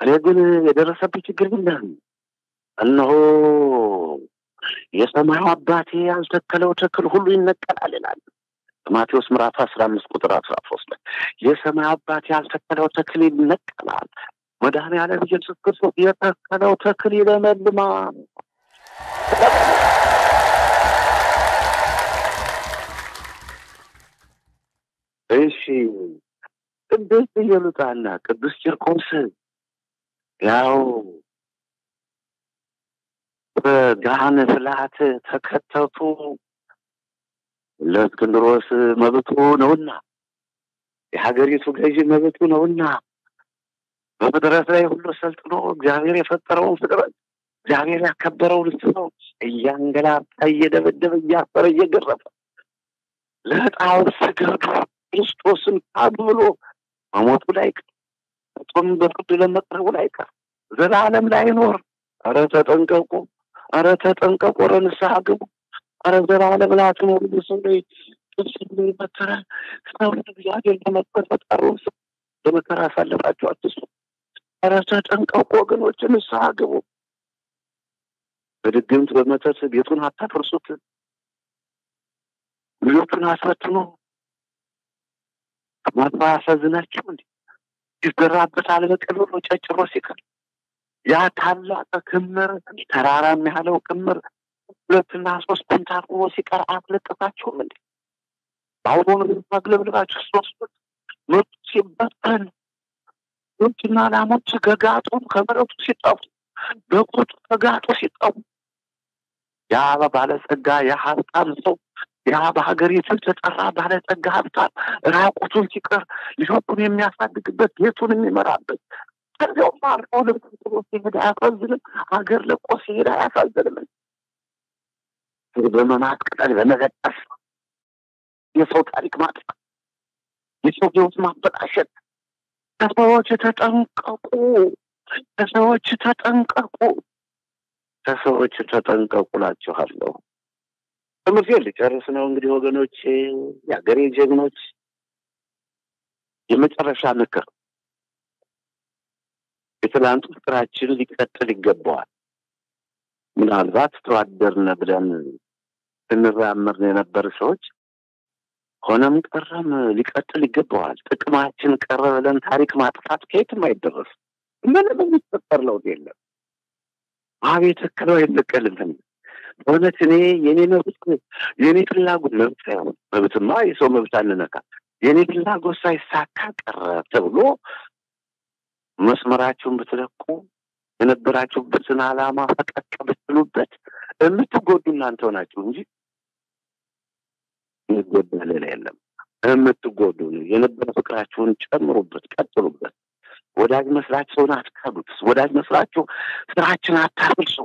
እኔ ግን የደረሰብኝ ችግር የለም። እነሆ የሰማዩ አባቴ ያልተከለው ተክል ሁሉ ይነቀላል ይላል ማቴዎስ ምዕራፍ አስራ አምስት ቁጥር አስራ ሶስት ላይ የሰማይ አባቴ ያልተከለው ተክል ይነቀላል። መድኃኔዓለም ኢየሱስ ክርስቶስ የተከለው ተክል ይለመልማል። እሺ ቅዱስ ኢየሉጣና ቅዱስ ቂርቆስ ያው በጋህን ፍልሃት ተከተቱ ለእስክንድሮስ መብቱ ነውና የሀገሪቱ ገዢ መብቱ ነውና በፍጥረት ላይ ሁሉ ሰልጥኖ እግዚአብሔር የፈጠረውን ፍጥረት እግዚአብሔር ያከበረውን ሰው እያንገላታ እየደበደበ እያፈረ እየገረፈ ለጣዖት ስገዱ ክርስቶስን ካዱ ብሎ መሞቱ ላይ ጾም በፍርድ ለመቅረቡ ላይ ቀር ዘላለም ላይኖር። ኧረ ተጠንቀቁ! ኧረ ተጠንቀቁ! ኧረ ንስሐ ግቡ! ኧረ ዘላለም ላትኖሩ ሰው ጥብስ መከራ ሰው እግዚአብሔር ሰው በመከራ አሳልፋችሁ አትስጡ። ኧረ ተጠንቀቁ ወገኖች፣ ንስሐ ግቡ። በድግምት በመተት ቤቱን አታፍርሱት። ልጆቹን አስፈትኖ ማጥፋ ያሳዝናችሁ? ሲዘራበት አለበቀል ብሎ ጨጭሮ ሲቀር ያ ታላቅ ክምር ተራራም ያለው ክምር ሁለትና ሶስት ኩንታል ሆኖ ሲቀር አትለጥፋችሁም እንዴ? በአሁኑ ማግለብልባችሁ ሶስት ሲበጠን ሎችና ላሞች ገጋጡ ከመረቱ ሲጠፉ በጎቹ ተጋጡ ሲጠፉ ያ ባለጸጋ ያ ሀብታም ሰው ያ በሀገሪቱ የተጠራ ባለጸጋ ሀብታም ራቁቱን ሲቀር ልጆቹን የሚያሳድግበት ቤቱን የሚመራበት ከዚያውም አልፎ ልብስ ጥሎ ሲሄድ አያሳዝንም? ሀገር ለቆ ሲሄድ አያሳዝንም? በመማት ቅጠል የሰው ታሪክ ማጥፋት፣ የሰው ህይወት ማበላሸት። ከሰዎች ተጠንቀቁ፣ ከሰዎች ተጠንቀቁ፣ ከሰዎች ተጠንቀቁ እላችኋለሁ። ትምህርቴን ልጨርስ ነው እንግዲህ ወገኖቼ፣ የሀገሬ ጀግኖች፣ የመጨረሻ ምክር የትላንቱ ፍቅራችን ሊቀጥል ይገባዋል። ምናልባት ተዋደርነ ብለን ስንራመድ የነበር ሰዎች ሆነም ቀረም ሊቀጥል ይገባዋል። ጥቅማችን ቀረ ብለን ታሪክ ማጥፋት ከየትም አይደረስ። ምንም የሚፈጠር ለውጥ የለም። አቤት እክለው አይበቀልም። በእውነት እኔ የኔ መብት የኔ ፍላጎት መብት ሳይሆን መብትማ የሰው መብት አንነካ የኔ ፍላጎት ሳይሳካ ቀረ ተብሎ መስመራችሁን ብትለቁ የነበራችሁበትን ዓላማ ፈቀቅ ብትሉበት የምትጎዱ እናንተ ሆናችሁ እንጂ የሚጎዳ ሌላ የለም። የምትጎዱ የነበረ ፍቅራችሁን ጨምሩበት፣ ቀጥሉበት። ወዳጅ መስላችሁን አትካዱት። ወዳጅ መስላችሁ ስራችን አታፍርሱ።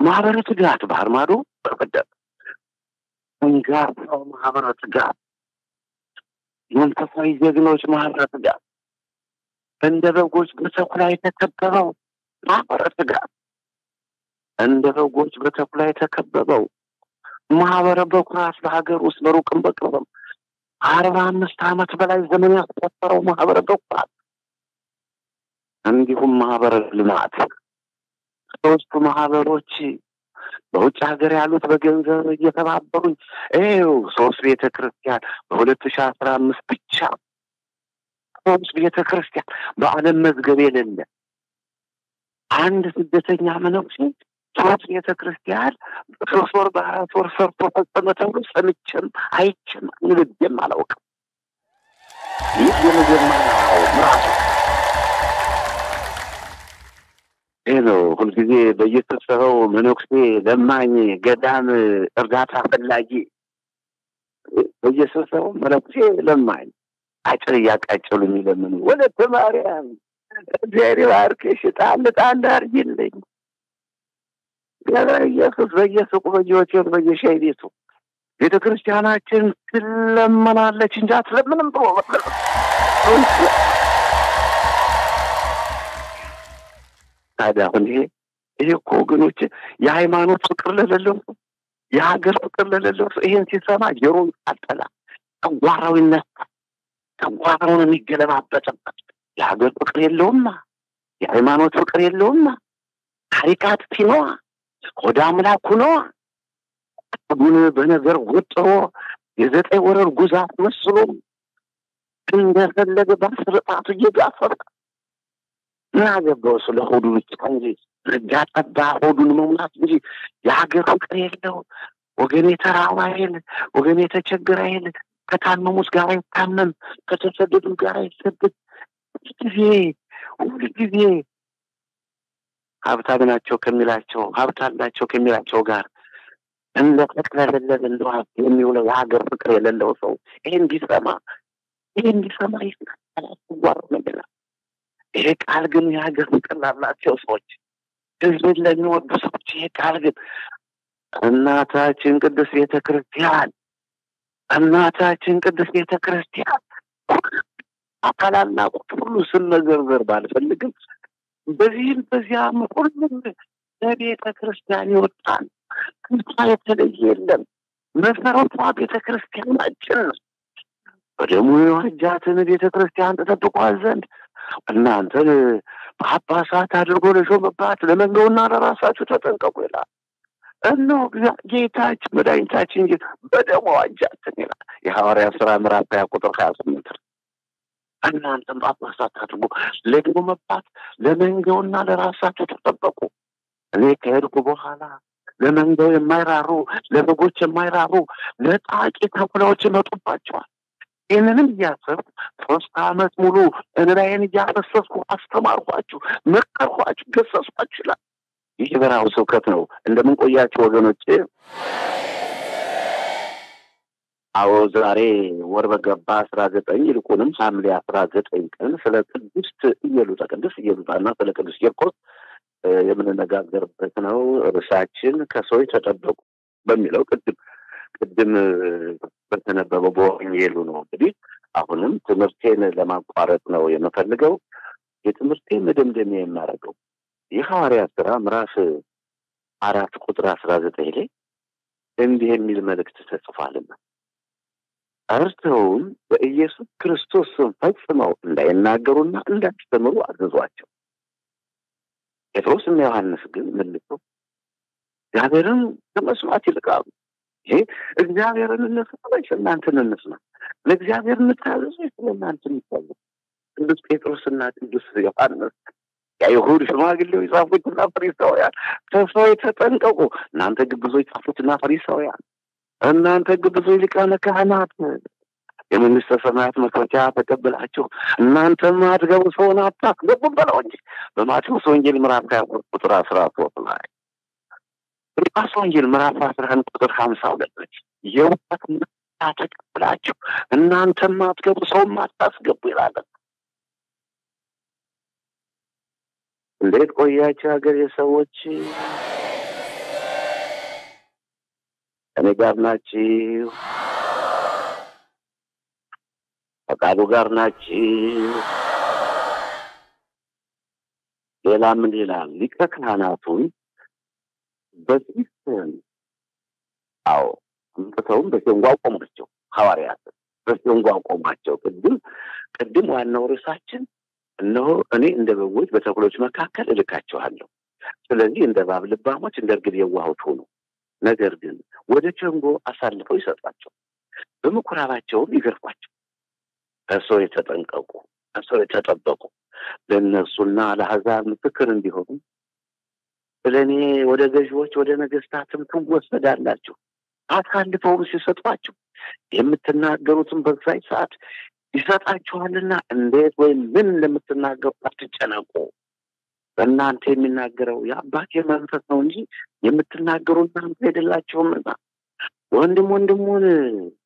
ማህበረ ትጋት ባህር ማዶ በቀደም አንጋፋው ማህበረ ትጋት መንፈሳዊ ጀግኖች ማህበረ ትጋት እንደ በጎች በተኩላ የተከበበው ማህበረ ትጋት እንደ በጎች በተኩላ የተከበበው ማህበረ በኩራት በሀገር ውስጥ በሩቅም በቅርብም አርባ አምስት ዓመት በላይ ዘመን ያስቆጠረው ማህበረ በኩራት እንዲሁም ማህበረ ልማት። ሶስቱ ማህበሮች በውጭ ሀገር ያሉት በገንዘብ እየተባበሩኝ ይኸው ሶስት ቤተ ክርስቲያን በሁለት ሺህ አስራ አምስት ብቻ ሶስት ቤተ ክርስቲያን በዓለም መዝገብ የሌለ አንድ ስደተኛ መነኩሴ ሶስት ቤተ ክርስቲያን በሶስት ወር በአራት ወር ሰርቶ ፈጸመ ተብሎ ሰምቼም አይቼም ንግዴም አላውቅም። ይህ የመጀመሪያው ምራቱ ይህ ነው። ሁልጊዜ በየስብሰባው መነኩሴ፣ ለማኝ፣ ገዳም፣ እርዳታ ፈላጊ በየስብሰባው መነኩሴ፣ ለማኝ አጭር እያቃጨሉ የሚለምኑ ወለተ ማርያም እግዚአብሔር ይባርክሽ፣ ጣል ጣል አድርጊልኝ ገብረ ኢየሱስ በየሱቁ በየሆቴሉ በየሻይ ቤቱ ቤተ ክርስቲያናችን ትለመናለች እንጂ አትለምንም ብሎ ታዲያ አሁን ይሄ ይሄ እኮ ወገኖች የሃይማኖት ፍቅር ለሌለው የሀገር ፍቅር ለሌለው ይሄን ሲሰማ ጆሮ ይቃጠላል፣ ጨጓራው ይነሳል፣ ጨጓራውን የሚገለባበጥበት የሀገር ፍቅር የለውማ፣ የሃይማኖት ፍቅር የለውማ፣ አጥፊ ነዋ፣ ወደ አምላኩ ነዋ። ጉን በነገር ወጥሮ የዘጠኝ ወረር ጉዛት መስሎ እንደፈለገ በአስር ጣቱ እየጋፈጠ ምን ስለ ሆዱ ብቻ እንጂ ነጋ ጠባ ሆዱን መሙላት እንጂ የሀገር ፍቅር የለው። ወገን የተራባ አይል፣ ወገን የተቸገረ አይል፣ ከታመሙት ጋር አይታመም፣ ከተሰደዱ ጋር አይሰደድ። ጊዜ ሁሉ ጊዜ ሀብታም ናቸው ከሚላቸው ሀብት አላቸው ከሚላቸው ጋር እንደ ጠቅለልለት እንደ የሚውለው የሀገር ፍቅር የሌለው ሰው ይሄ እንዲሰማ ይሄ እንዲሰማ ይስናላስጓር ነገና ይሄ ቃል ግን የሀገር ፍቅር ላላቸው ሰዎች ህዝብን ለሚወዱ ሰዎች ይሄ ቃል ግን እናታችን ቅዱስ ቤተ ክርስቲያን እናታችን ቅዱስ ቤተ ክርስቲያን አካላናቁት ሁሉ መዘርዘር ባልፈልግም በዚህም በዚያም ሁሉም ለቤተ ክርስቲያን ይወጣል። ከሷ የተለየ የለም። መሰረቷ ቤተ ክርስቲያናችን ነው። በደሙ የዋጃትን ቤተ ክርስቲያን ተጠብቋት ዘንድ እናንተን ጳጳሳት አድርጎ ለሾመባት ለመንጋውና ለራሳችሁ ተጠንቀቁ ይላል። እነሆ ጌታችን መድኃኒታችን በደሙ ዋጃትን ይላል። የሐዋርያ ስራ ምዕራፍ ሀያ ቁጥር ሀያ ስምንት እናንተም ጳጳሳት አድርጎ ለሾመባት ለመንጋውና ለራሳችሁ ተጠበቁ። እኔ ከሄድኩ በኋላ ለመንጋው የማይራሩ ለበጎች የማይራሩ ለጣቂ ተኩላዎች ይመጡባቸዋል። ይህንንም እያሰብኩ ሶስት ዓመት ሙሉ እንባዬን እያፈሰስኩ አስተማርኳችሁ፣ መከርኳችሁ፣ ገሰጽኳችሁ ይላል። ይህ በረሃው ስብከት ነው። እንደምን ቆያችሁ ወገኖቼ? አዎ ዛሬ ወር በገባ አስራ ዘጠኝ ይልቁንም ሐምሌ አስራ ዘጠኝ ቀን ስለ ቅድስት ኢየሉጣ ቅድስት ኢየሉጣና ስለ ቅዱስ ቂርቆስ የምንነጋገርበት ነው። ርዕሳችን ከሰዎች ተጠበቁ በሚለው ቅድም ቅድም በተነበበው በወንጌሉ ነው። እንግዲህ አሁንም ትምህርቴን ለማቋረጥ ነው የምፈልገው። የትምህርቴ መደምደሚያ የማደርገው የሐዋርያት ስራ ምዕራፍ አራት ቁጥር አስራ ዘጠኝ ላይ እንዲህ የሚል መልእክት ተጽፏልና ጠርተውም በኢየሱስ ክርስቶስ ስም ፈጽመው እንዳይናገሩና እንዳያስተምሩ አዘዟቸው። ጴጥሮስና ዮሐንስ ግን መልሰው እግዚአብሔርን ከመስማት ይልቃሉ። ይሄ እግዚአብሔርን እንስማ ወይስ እናንተን እንስማ? ለእግዚአብሔር እንታዘዝ ወይስ ለእናንተ እንታዘዝ? ቅዱስ ጴጥሮስና ቅዱስ ዮሐንስ የአይሁድ ሽማግሌዎች ጻፎችና ፈሪሳውያን ከሰው ተጠንቀቁ። እናንተ ግብዞች ጻፎችና ፈሪሳውያን፣ እናንተ ግብዞች ሊቃነ ካህናት የመንግስተ ሰማያት መክፈቻ ተቀብላችሁ እናንተም አትገቡ ሰውን አታስገቡም በለው እንጂ በማቴዎስ ወንጌል ምዕራፍ ሀያ ቁጥር አስራ ሶስት ላይ ሉቃስ ወንጌል ምዕራፍ አስራ አንድ ቁጥር ሀምሳ ሁለት የእውቀት መክፈቻ ተቀብላችሁ እናንተም አትገቡ ሰውም አታስገቡ ይላል። እንዴት ቆያችሁ ሀገር የሰዎች እኔ ጋር ናችሁ? ፈቃዱ ጋር ናችሁ? ሌላ ምን ይላል? ሊቀ ካህናቱን በፊት አዎ አምጥተውም በሸንጎ አቆሟቸው። ሐዋርያት በሸንጎ አቆሟቸው። ቅድም ቅድም ዋናው ርዕሳችን እነሆ እኔ እንደ በጎች በተኩሎች መካከል እልካችኋለሁ። ስለዚህ እንደ እባብ ልባሞች፣ እንደ እርግብ የዋሆች ሆኑ። ነገር ግን ወደ ሸንጎ አሳልፈው ይሰጧቸው፣ በምኩራባቸውም ይገርፏቸው። ከሰው የተጠንቀቁ፣ ከሰው የተጠበቁ ለእነርሱና ለአሕዛብ ምስክር እንዲሆኑ ስለ እኔ ወደ ገዢዎች ወደ ነገስታትም ትወሰዳላችሁ። አሳልፈውም ሲሰጧችሁ የምትናገሩትን በዛች ሰዓት ይሰጣችኋልና እንዴት ወይም ምን እንደምትናገሩ አትጨነቁ። በእናንተ የሚናገረው የአባቴ መንፈስ ነው እንጂ የምትናገሩ እናንተ አይደላችሁምና። ወንድም ወንድሙን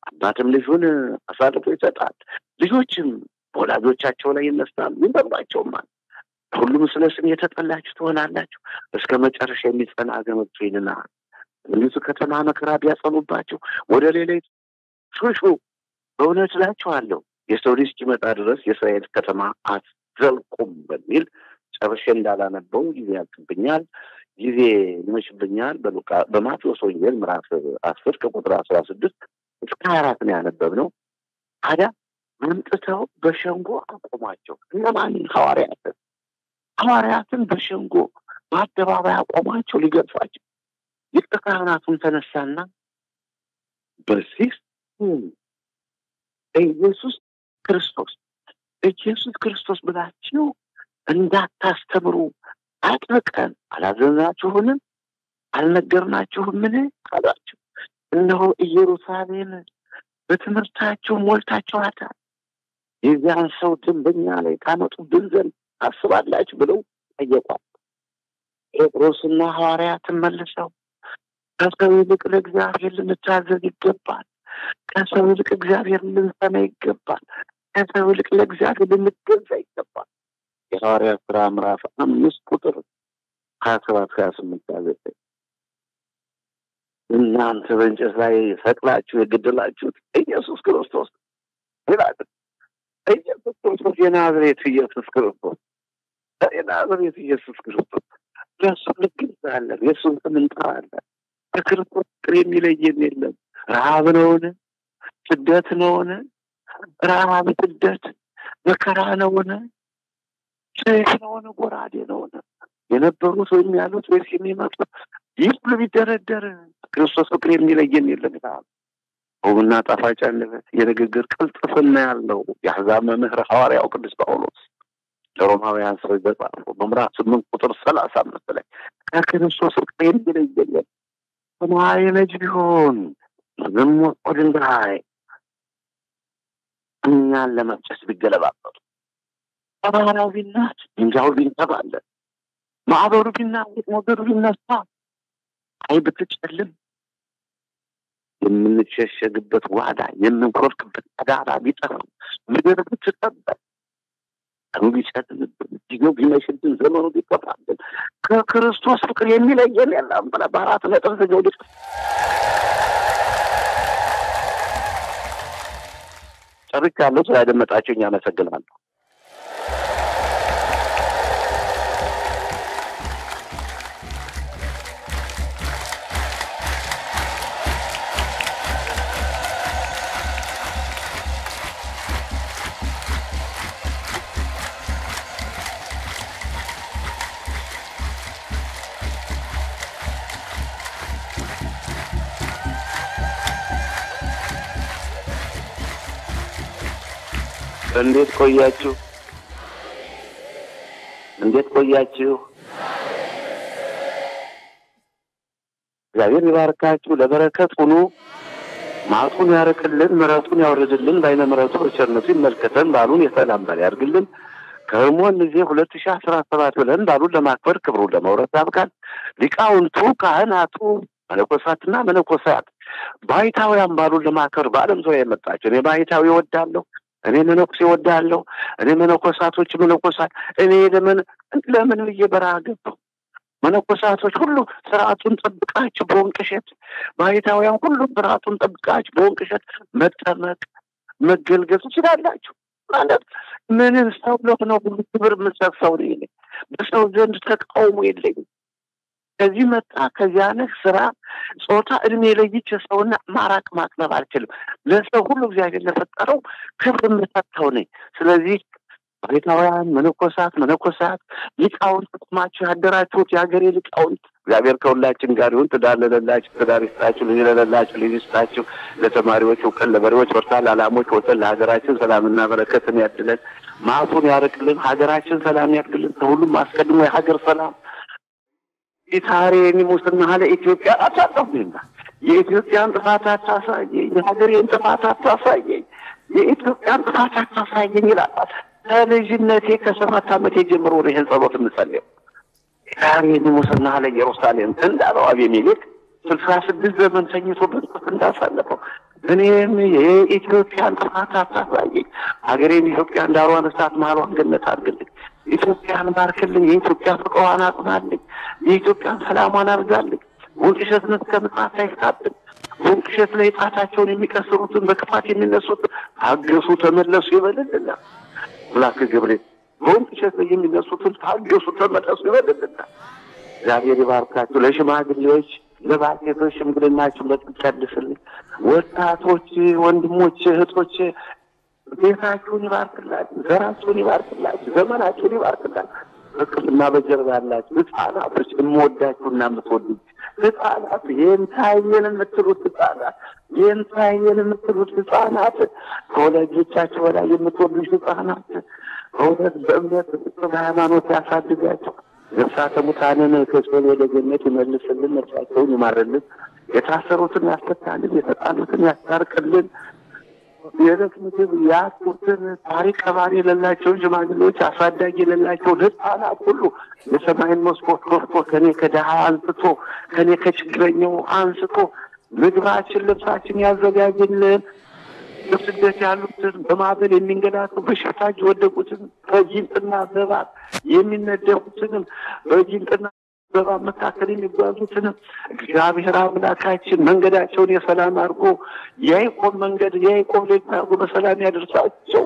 አባትም ልጁን አሳልፎ ይሰጣል። ልጆችም በወላጆቻቸው ላይ ይነሳሉ፣ ይበሏቸውማል። ሁሉም ስለ ስም የተጠላችሁ ትሆናላችሁ። እስከ መጨረሻ የሚጸና ገመቱ ይልናል። እንዲሁ ከተማ መከራ ቢያጸኑባችሁ ወደ ሌላ ሹሹ። በእውነት እላችኋለሁ የሰው ልጅ እስኪመጣ ድረስ የእስራኤል ከተማ አትዘልቁም በሚል ጨርሼ እንዳላነበው ጊዜ ያልቅብኛል፣ ጊዜ ይመሽብኛል። በማቴዎስ ወንጌል ምዕራፍ አስር ከቁጥር አስራ ስድስት እስከ ሀያ አራት ነው ያነበብነው። ታዲያ አምጥተው በሸንጎ አቆሟቸው። እነማን? ሐዋርያትን ሐዋርያትን በሸንጎ በአደባባይ አቆሟቸው ሊገርፏቸው። ሊቀ ካህናቱን ተነሳና በዚህ ኢየሱስ ክርስቶስ ኢየሱስ ክርስቶስ ብላችሁ እንዳታስተምሩ አጥብቀን አላዘዝናችሁን? አልነገርናችሁምን? አሏቸው። እነሆ ኢየሩሳሌም በትምህርታችሁ ሞልታችኋታል። የዚያን ሰው ደንበኛ ላይ ታመጡብን ዘንድ ታስባላችሁ ብለው ጠየቋል። ጴጥሮስና ሐዋርያትን መልሰው ከሰው ይልቅ ለእግዚአብሔር ልንታዘዝ ይገባል። ከሰው ይልቅ እግዚአብሔር ልንሰማ ይገባል። ከሰው ይልቅ ለእግዚአብሔር ልንገዛ ይገባል። የሐዋርያት ሥራ ምዕራፍ አምስት ቁጥር ሀያ ሰባት ሀያ ስምንት ሀያ እናንተ በእንጨት ላይ ሰቅላችሁ የገደላችሁት ኢየሱስ ክርስቶስ ይላል። ኢየሱስ ክርስቶስ የናዝሬቱ ኢየሱስ ክርስቶስ የናዝሬቱ ኢየሱስ ክርስቶስ ለእሱ እንገዛለን፣ የእሱን ስም እንጠራለን። ከክርስቶስ ፍቅር የሚለየን የለም። ረሃብ ነውን? ስደት ነውን? ረሃብ፣ ስደት፣ መከራ ነውን? ነውን? ጎራዴ ነውን? የነበሩት ወይም ያሉት ወይስ የሚመጡት ይህ ሁሉ ክርስቶስ ፍቅር የሚለየን የለም ይላል። ውብና ጣፋጭ አንደበት የንግግር ቅልጥፍና ያለው የአሕዛብ መምህር ሐዋርያው ቅዱስ ጳውሎስ ለሮማውያን ሰዎች በጻፈው በምዕራፍ ስምንት ቁጥር ሰላሳ አምስት ላይ ከክርስቶስ ፍቅር የሚለየን ሰማይ ነጭ ቢሆን ዝሙት ድንጋይ እኛን ለመፍጨት ቢገለባበጡ ተራራው ቢናድ ድንጋዩ ቢንተባለን ማዕበሉ ቢናወጥ ሞገዱ ቢነሳ አይ ብትጨልም የምንሸሸግበት ጓዳ የምንኮርክበት ቀዳዳ ቢጠፋ ምድር ብትጠበቅ ቀኑ ቢጨልምብን ጊዜው ቢመሽብን ዘመኑ ቢከፋብን ከክርስቶስ ፍቅር የሚለየን የለም ብለህ በአራት ነጥብ ዘገው ልጽፍ ጨርሻለሁ። ስላደመጣችሁኝ አመሰግናለሁ። እንዴት ቆያችሁ? እንዴት ቆያችሁ? እግዚአብሔር ይባርካችሁ። ለበረከት ሁኑ። ማቱን ያርቅልን፣ ምሕረቱን ያውርድልን፣ በዓይነ ምሕረቱ በቸርነቱ ይመልከተን። ባሉን የሰላም በል ያድርግልን። ከህሞን ጊዜ ሁለት ሺህ አስራ ሰባት ብለን ባሉን ለማክበር ክብሩን ለመውረስ ያብቃል። ሊቃውንቱ፣ ካህናቱ፣ መነኮሳትና መነኮሳት ባይታውያን ባሉን ለማክበር በዓለም ዙሪያ የመጣቸው እኔ ባይታዊ እወዳለሁ እኔ መነኩሴ እወዳለሁ። እኔ መነኮሳቶች መነኮሳት እኔ ለምን ለምን ብዬ በረሃ ገባሁ። መነኮሳቶች ሁሉ ስርዓቱን ጠብቃችሁ በወንቅሸት ባይታውያን ሁሉ ስርዓቱን ጠብቃችሁ በወንቅሸት መጠመቅ መገልገል ትችላላችሁ። ማለት ምንም ሰው ለሆነው ሁሉ ክብር የምሰጠው ነኝ። በሰው ዘንድ ተቃውሞ የለኝም። ከዚህ መጣ ከዚያ ነህ ስራ ጾታ እድሜ ለይቼ ሰውና ማራቅ ማቅረብ አልችልም። ለሰው ሁሉ እግዚአብሔር ለፈጠረው ክብር የምሰጠው ነኝ። ስለዚህ ባይታውያን መነኮሳት መነኮሳት ሊቃውንት ቁማችሁ ያደራችሁት የሀገሬ ሊቃውንት እግዚአብሔር ከሁላችን ጋር ይሁን። ትዳር ለሌላችሁ ትዳር ይስጣችሁ፣ ልጅ ለሌላችሁ ልጅ ይስጣችሁ፣ ለተማሪዎች እውቀት፣ ለበሬዎች ብርታት፣ ለዓላሞች ወሰን፣ ለሀገራችን ሰላምና በረከትን ያድለን፣ ማቱን ያርቅልን፣ ሀገራችን ሰላም ያድርግልን። ከሁሉም አስቀድሞ የሀገር ሰላም ኢታሬኒ ሙስና ሀለ ኢትዮጵያ አታጠፉና የኢትዮጵያን ጥፋት አታሳየኝ፣ የሀገሬን ጥፋት አታሳየኝ፣ የኢትዮጵያን ጥፋት አታሳየኝ ይላል። ከልጅነቴ ከሰባት ዓመቴ ጀምሮ ነው ይህን ጸሎት የምጸልየው። ኢታሬኒ ሙስና ሀለ ኢየሩሳሌም እንዳለው አቤሜሌክ ስልሳ ስድስት ዘመን ተኝቶበት እንዳሳለፈው እኔም የኢትዮጵያን ጥፋት አታሳየኝ፣ ሀገሬን ኢትዮጵያን ዳሯን እሳት መሀሏን ገነት አድርግልኝ ኢትዮጵያን ባርክልኝ፣ የኢትዮጵያ ፍቅሯን አጽናልኝ፣ የኢትዮጵያን ሰላሟን አብዛልኝ። ወንቅሸትን እስከ ምጽአት አይፍታብን። ወንቅሸት ላይ ጣታቸውን የሚቀስሩትን በክፋት የሚነሱትን ታገሱ፣ ተመለሱ ይበልልና አምላክ ገብርኤል በወንቅሸት ላይ የሚነሱትን ታገሱ፣ ተመለሱ ይበልልና እግዚአብሔር ይባርካችሁ። ለሽማግሌዎች ለባልቴቶች ሽምግልናችሁን በጥብቅ ያድስልኝ። ወጣቶች ወንድሞች እህቶች ቤታችሁን ይባርክላችሁ፣ ዘራችሁን ይባርክላችሁ፣ ዘመናችሁን ይባርክላችሁ። በቅፍና በጀርባ ያላችሁ ህጻናቶች የምወዳችሁና የምትወዱኝ ህጻናት የንታየን የምትሉት ህጻናት የንታየን የምትሉት ህጻናት ከወላጆቻችሁ በላይ የምትወዱኝ ህጻናት በእውነት በእምነት በሃይማኖት ያሳድጋቸው። ነፍሳተ ሙታንን ከሲኦል ወደ ገነት ይመልስልን፣ ነፍሳቸውን ይማርልን፣ የታሰሩትን ያስፈታልን፣ የተጣሉትን ያስታርቅልን። የዕለት ምግብ ያጡትን ታሪክ ቀባሪ የሌላቸውን ሽማግሌዎች፣ አሳዳጊ የሌላቸውን ሕፃናት ሁሉ የሰማይን መስኮት ከፍቶ ከኔ ከድሃ አንስቶ ከኔ ከችግረኛው አንስቶ ምግባችን ልብሳችን ያዘጋጅልን። በስደት ያሉትን በማዕበል የሚንገላቱ በሽታጅ የወደቁትን በጊንጥና በእባብ የሚነደፉትንም በጊንጥና በእባብ መካከል የሚጓዙትንም እግዚአብሔር አምላካችን መንገዳቸውን የሰላም አድርጎ የያዕቆብ መንገድ የያዕቆብ ልጅ አድርጎ በሰላም ያደርሳቸው።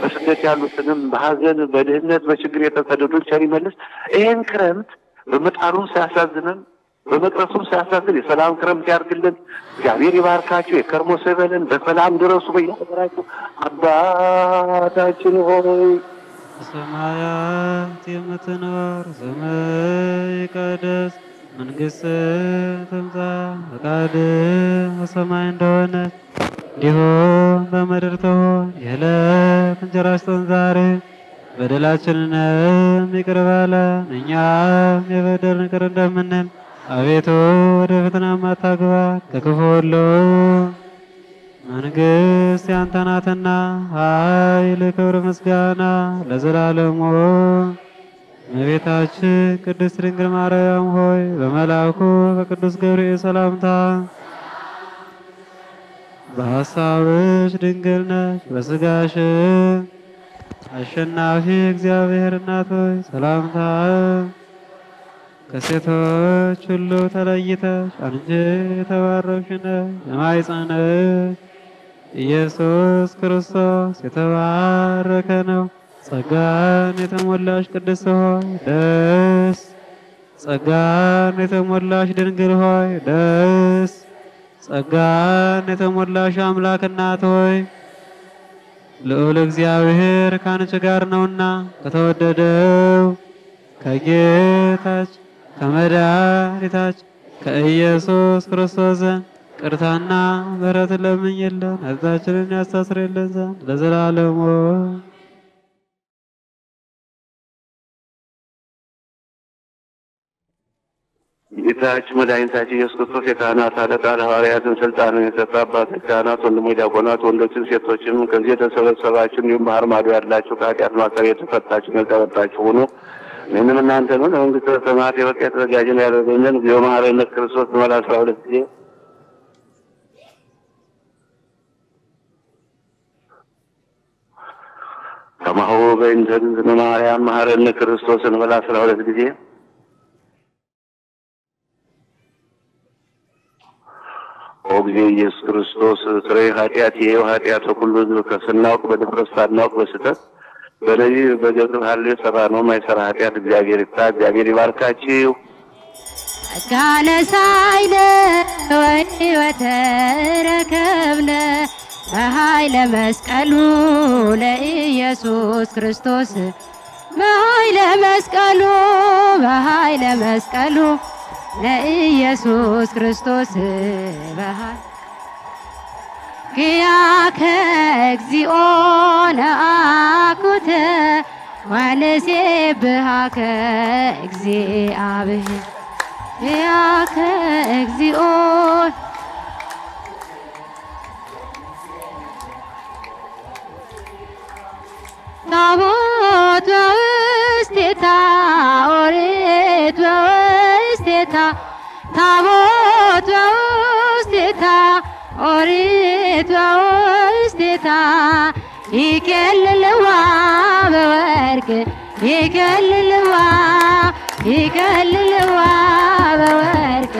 በስደት ያሉትንም በሀዘን በድህነት በችግር የተሰደዱን ቸር ይመልስ። ይህን ክረምት በመጣሩም ሳያሳዝነን በመቅረሱም ሳያሳዝን የሰላም ክረምት ያርግልን። እግዚአብሔር ይባርካችሁ። የከርሞ ሰበልን በሰላም ድረሱ። በየሀገራችሁ አባታችን ሆይ በሰማያት የምትኖር ስምህ ይቀደስ፣ መንግሥትህ ትምጣ፣ ፈቃድህ በሰማይ እንደሆነች እንዲሁም በምድር ትሁን። የዕለት እንጀራችንን ስጠን ዛሬ፣ በደላችንንም ይቅር በለን እኛም የበደሉንን ይቅር እንደምንል። አቤቱ ወደ ፈተና አታግባን ከክፉ ሁሉ መንግሥት ያንተ ናትና ኃይል፣ ክብር፣ ምስጋና ለዘላለሙ። እመቤታችን ቅድስት ድንግል ማርያም ሆይ በመልአኩ በቅዱስ ገብርኤል ሰላምታ በሐሳብሽ ድንግል ነሽ፣ በሥጋሽም አሸናፊ እግዚአብሔር እናት ሆይ ሰላምታ ከሴቶች ሁሉ ተለይተሽ አንቺ የተባረክሽ ነሽ። የማኅፀንሽ ኢየሱስ ክርስቶስ የተባረከ ነው። ጸጋን የተሞላሽ ቅድስት ሆይ ደስ ጸጋን የተሞላሽ ድንግል ሆይ ደስ ጸጋን የተሞላሽ አምላክ እናት ሆይ ልዑል እግዚአብሔር ከአንቺ ጋር ነውና ከተወደደው ከጌታች ከመድኃኒታችን ከኢየሱስ ክርስቶስ ዘንድ ቅርታና ምሕረትን ለምኝልን ኃጢአታችንን ያስተሰርይልን ዘንድ ለዘላለሙ ጌታችን መድኃኒታችን ኢየሱስ ክርስቶስ የካህናት አለቃ ለሐዋርያትን ስልጣንን የሰጠ አባቶች፣ ካህናት፣ ወንድሞች፣ ዲያቆናት፣ ወንዶችን ሴቶችም ከዚህ የተሰበሰባችሁ እንዲሁም ባህር ማዶ ያላችሁ ከኃጢአት ማሰሪያ የተፈታችሁ ነጻ የወጣችሁ ሁኑ። እናንተ ነው ለመንግሥተ ሰማያት የበቃ የተዘጋጀ ነው ያደረገልን እግዚኦ መሐረነ ክርስቶስ በመላ አስራ ሁለት ጊዜ ከማሁ በእንተ እግዝእትነ ማርያም መሐረነ ክርስቶስ እንበል አስራ ሁለት ጊዜ ኦ ጊዜ ኢየሱስ ክርስቶስ ስሬ ኃጢአት ይሄው ኃጢአት ሁሉ ከስናውቅ በድፍረት ሳናውቅ በስተት በነቢይ በገብረ ሀል የሰራ ነው ማይሰራ ኃጢአት እግዚአብሔር ይፍታ። እግዚአብሔር ይባርካችሁ። ጸጋነ ሳይለ ወሕይወተ ረከብነ በኃይለ መስቀሉ ለኢየሱስ ክርስቶስ። በኃይለ መስቀሉ በኃይለ መስቀሉ ለኢየሱስ ክርስቶስ። ክያከ እግዚኦ ነአኩተ ወንሴብሐከ እግዚአብሔር ክያከ እግዚኦ ታቦት በውስቴታ ኦሪት በውስቴታ ታቦት በውስቴታ ኦሪት በውስቴታ ይከልልዋ በወርቅ ይከልልዋ ይከልልዋ በወርቅ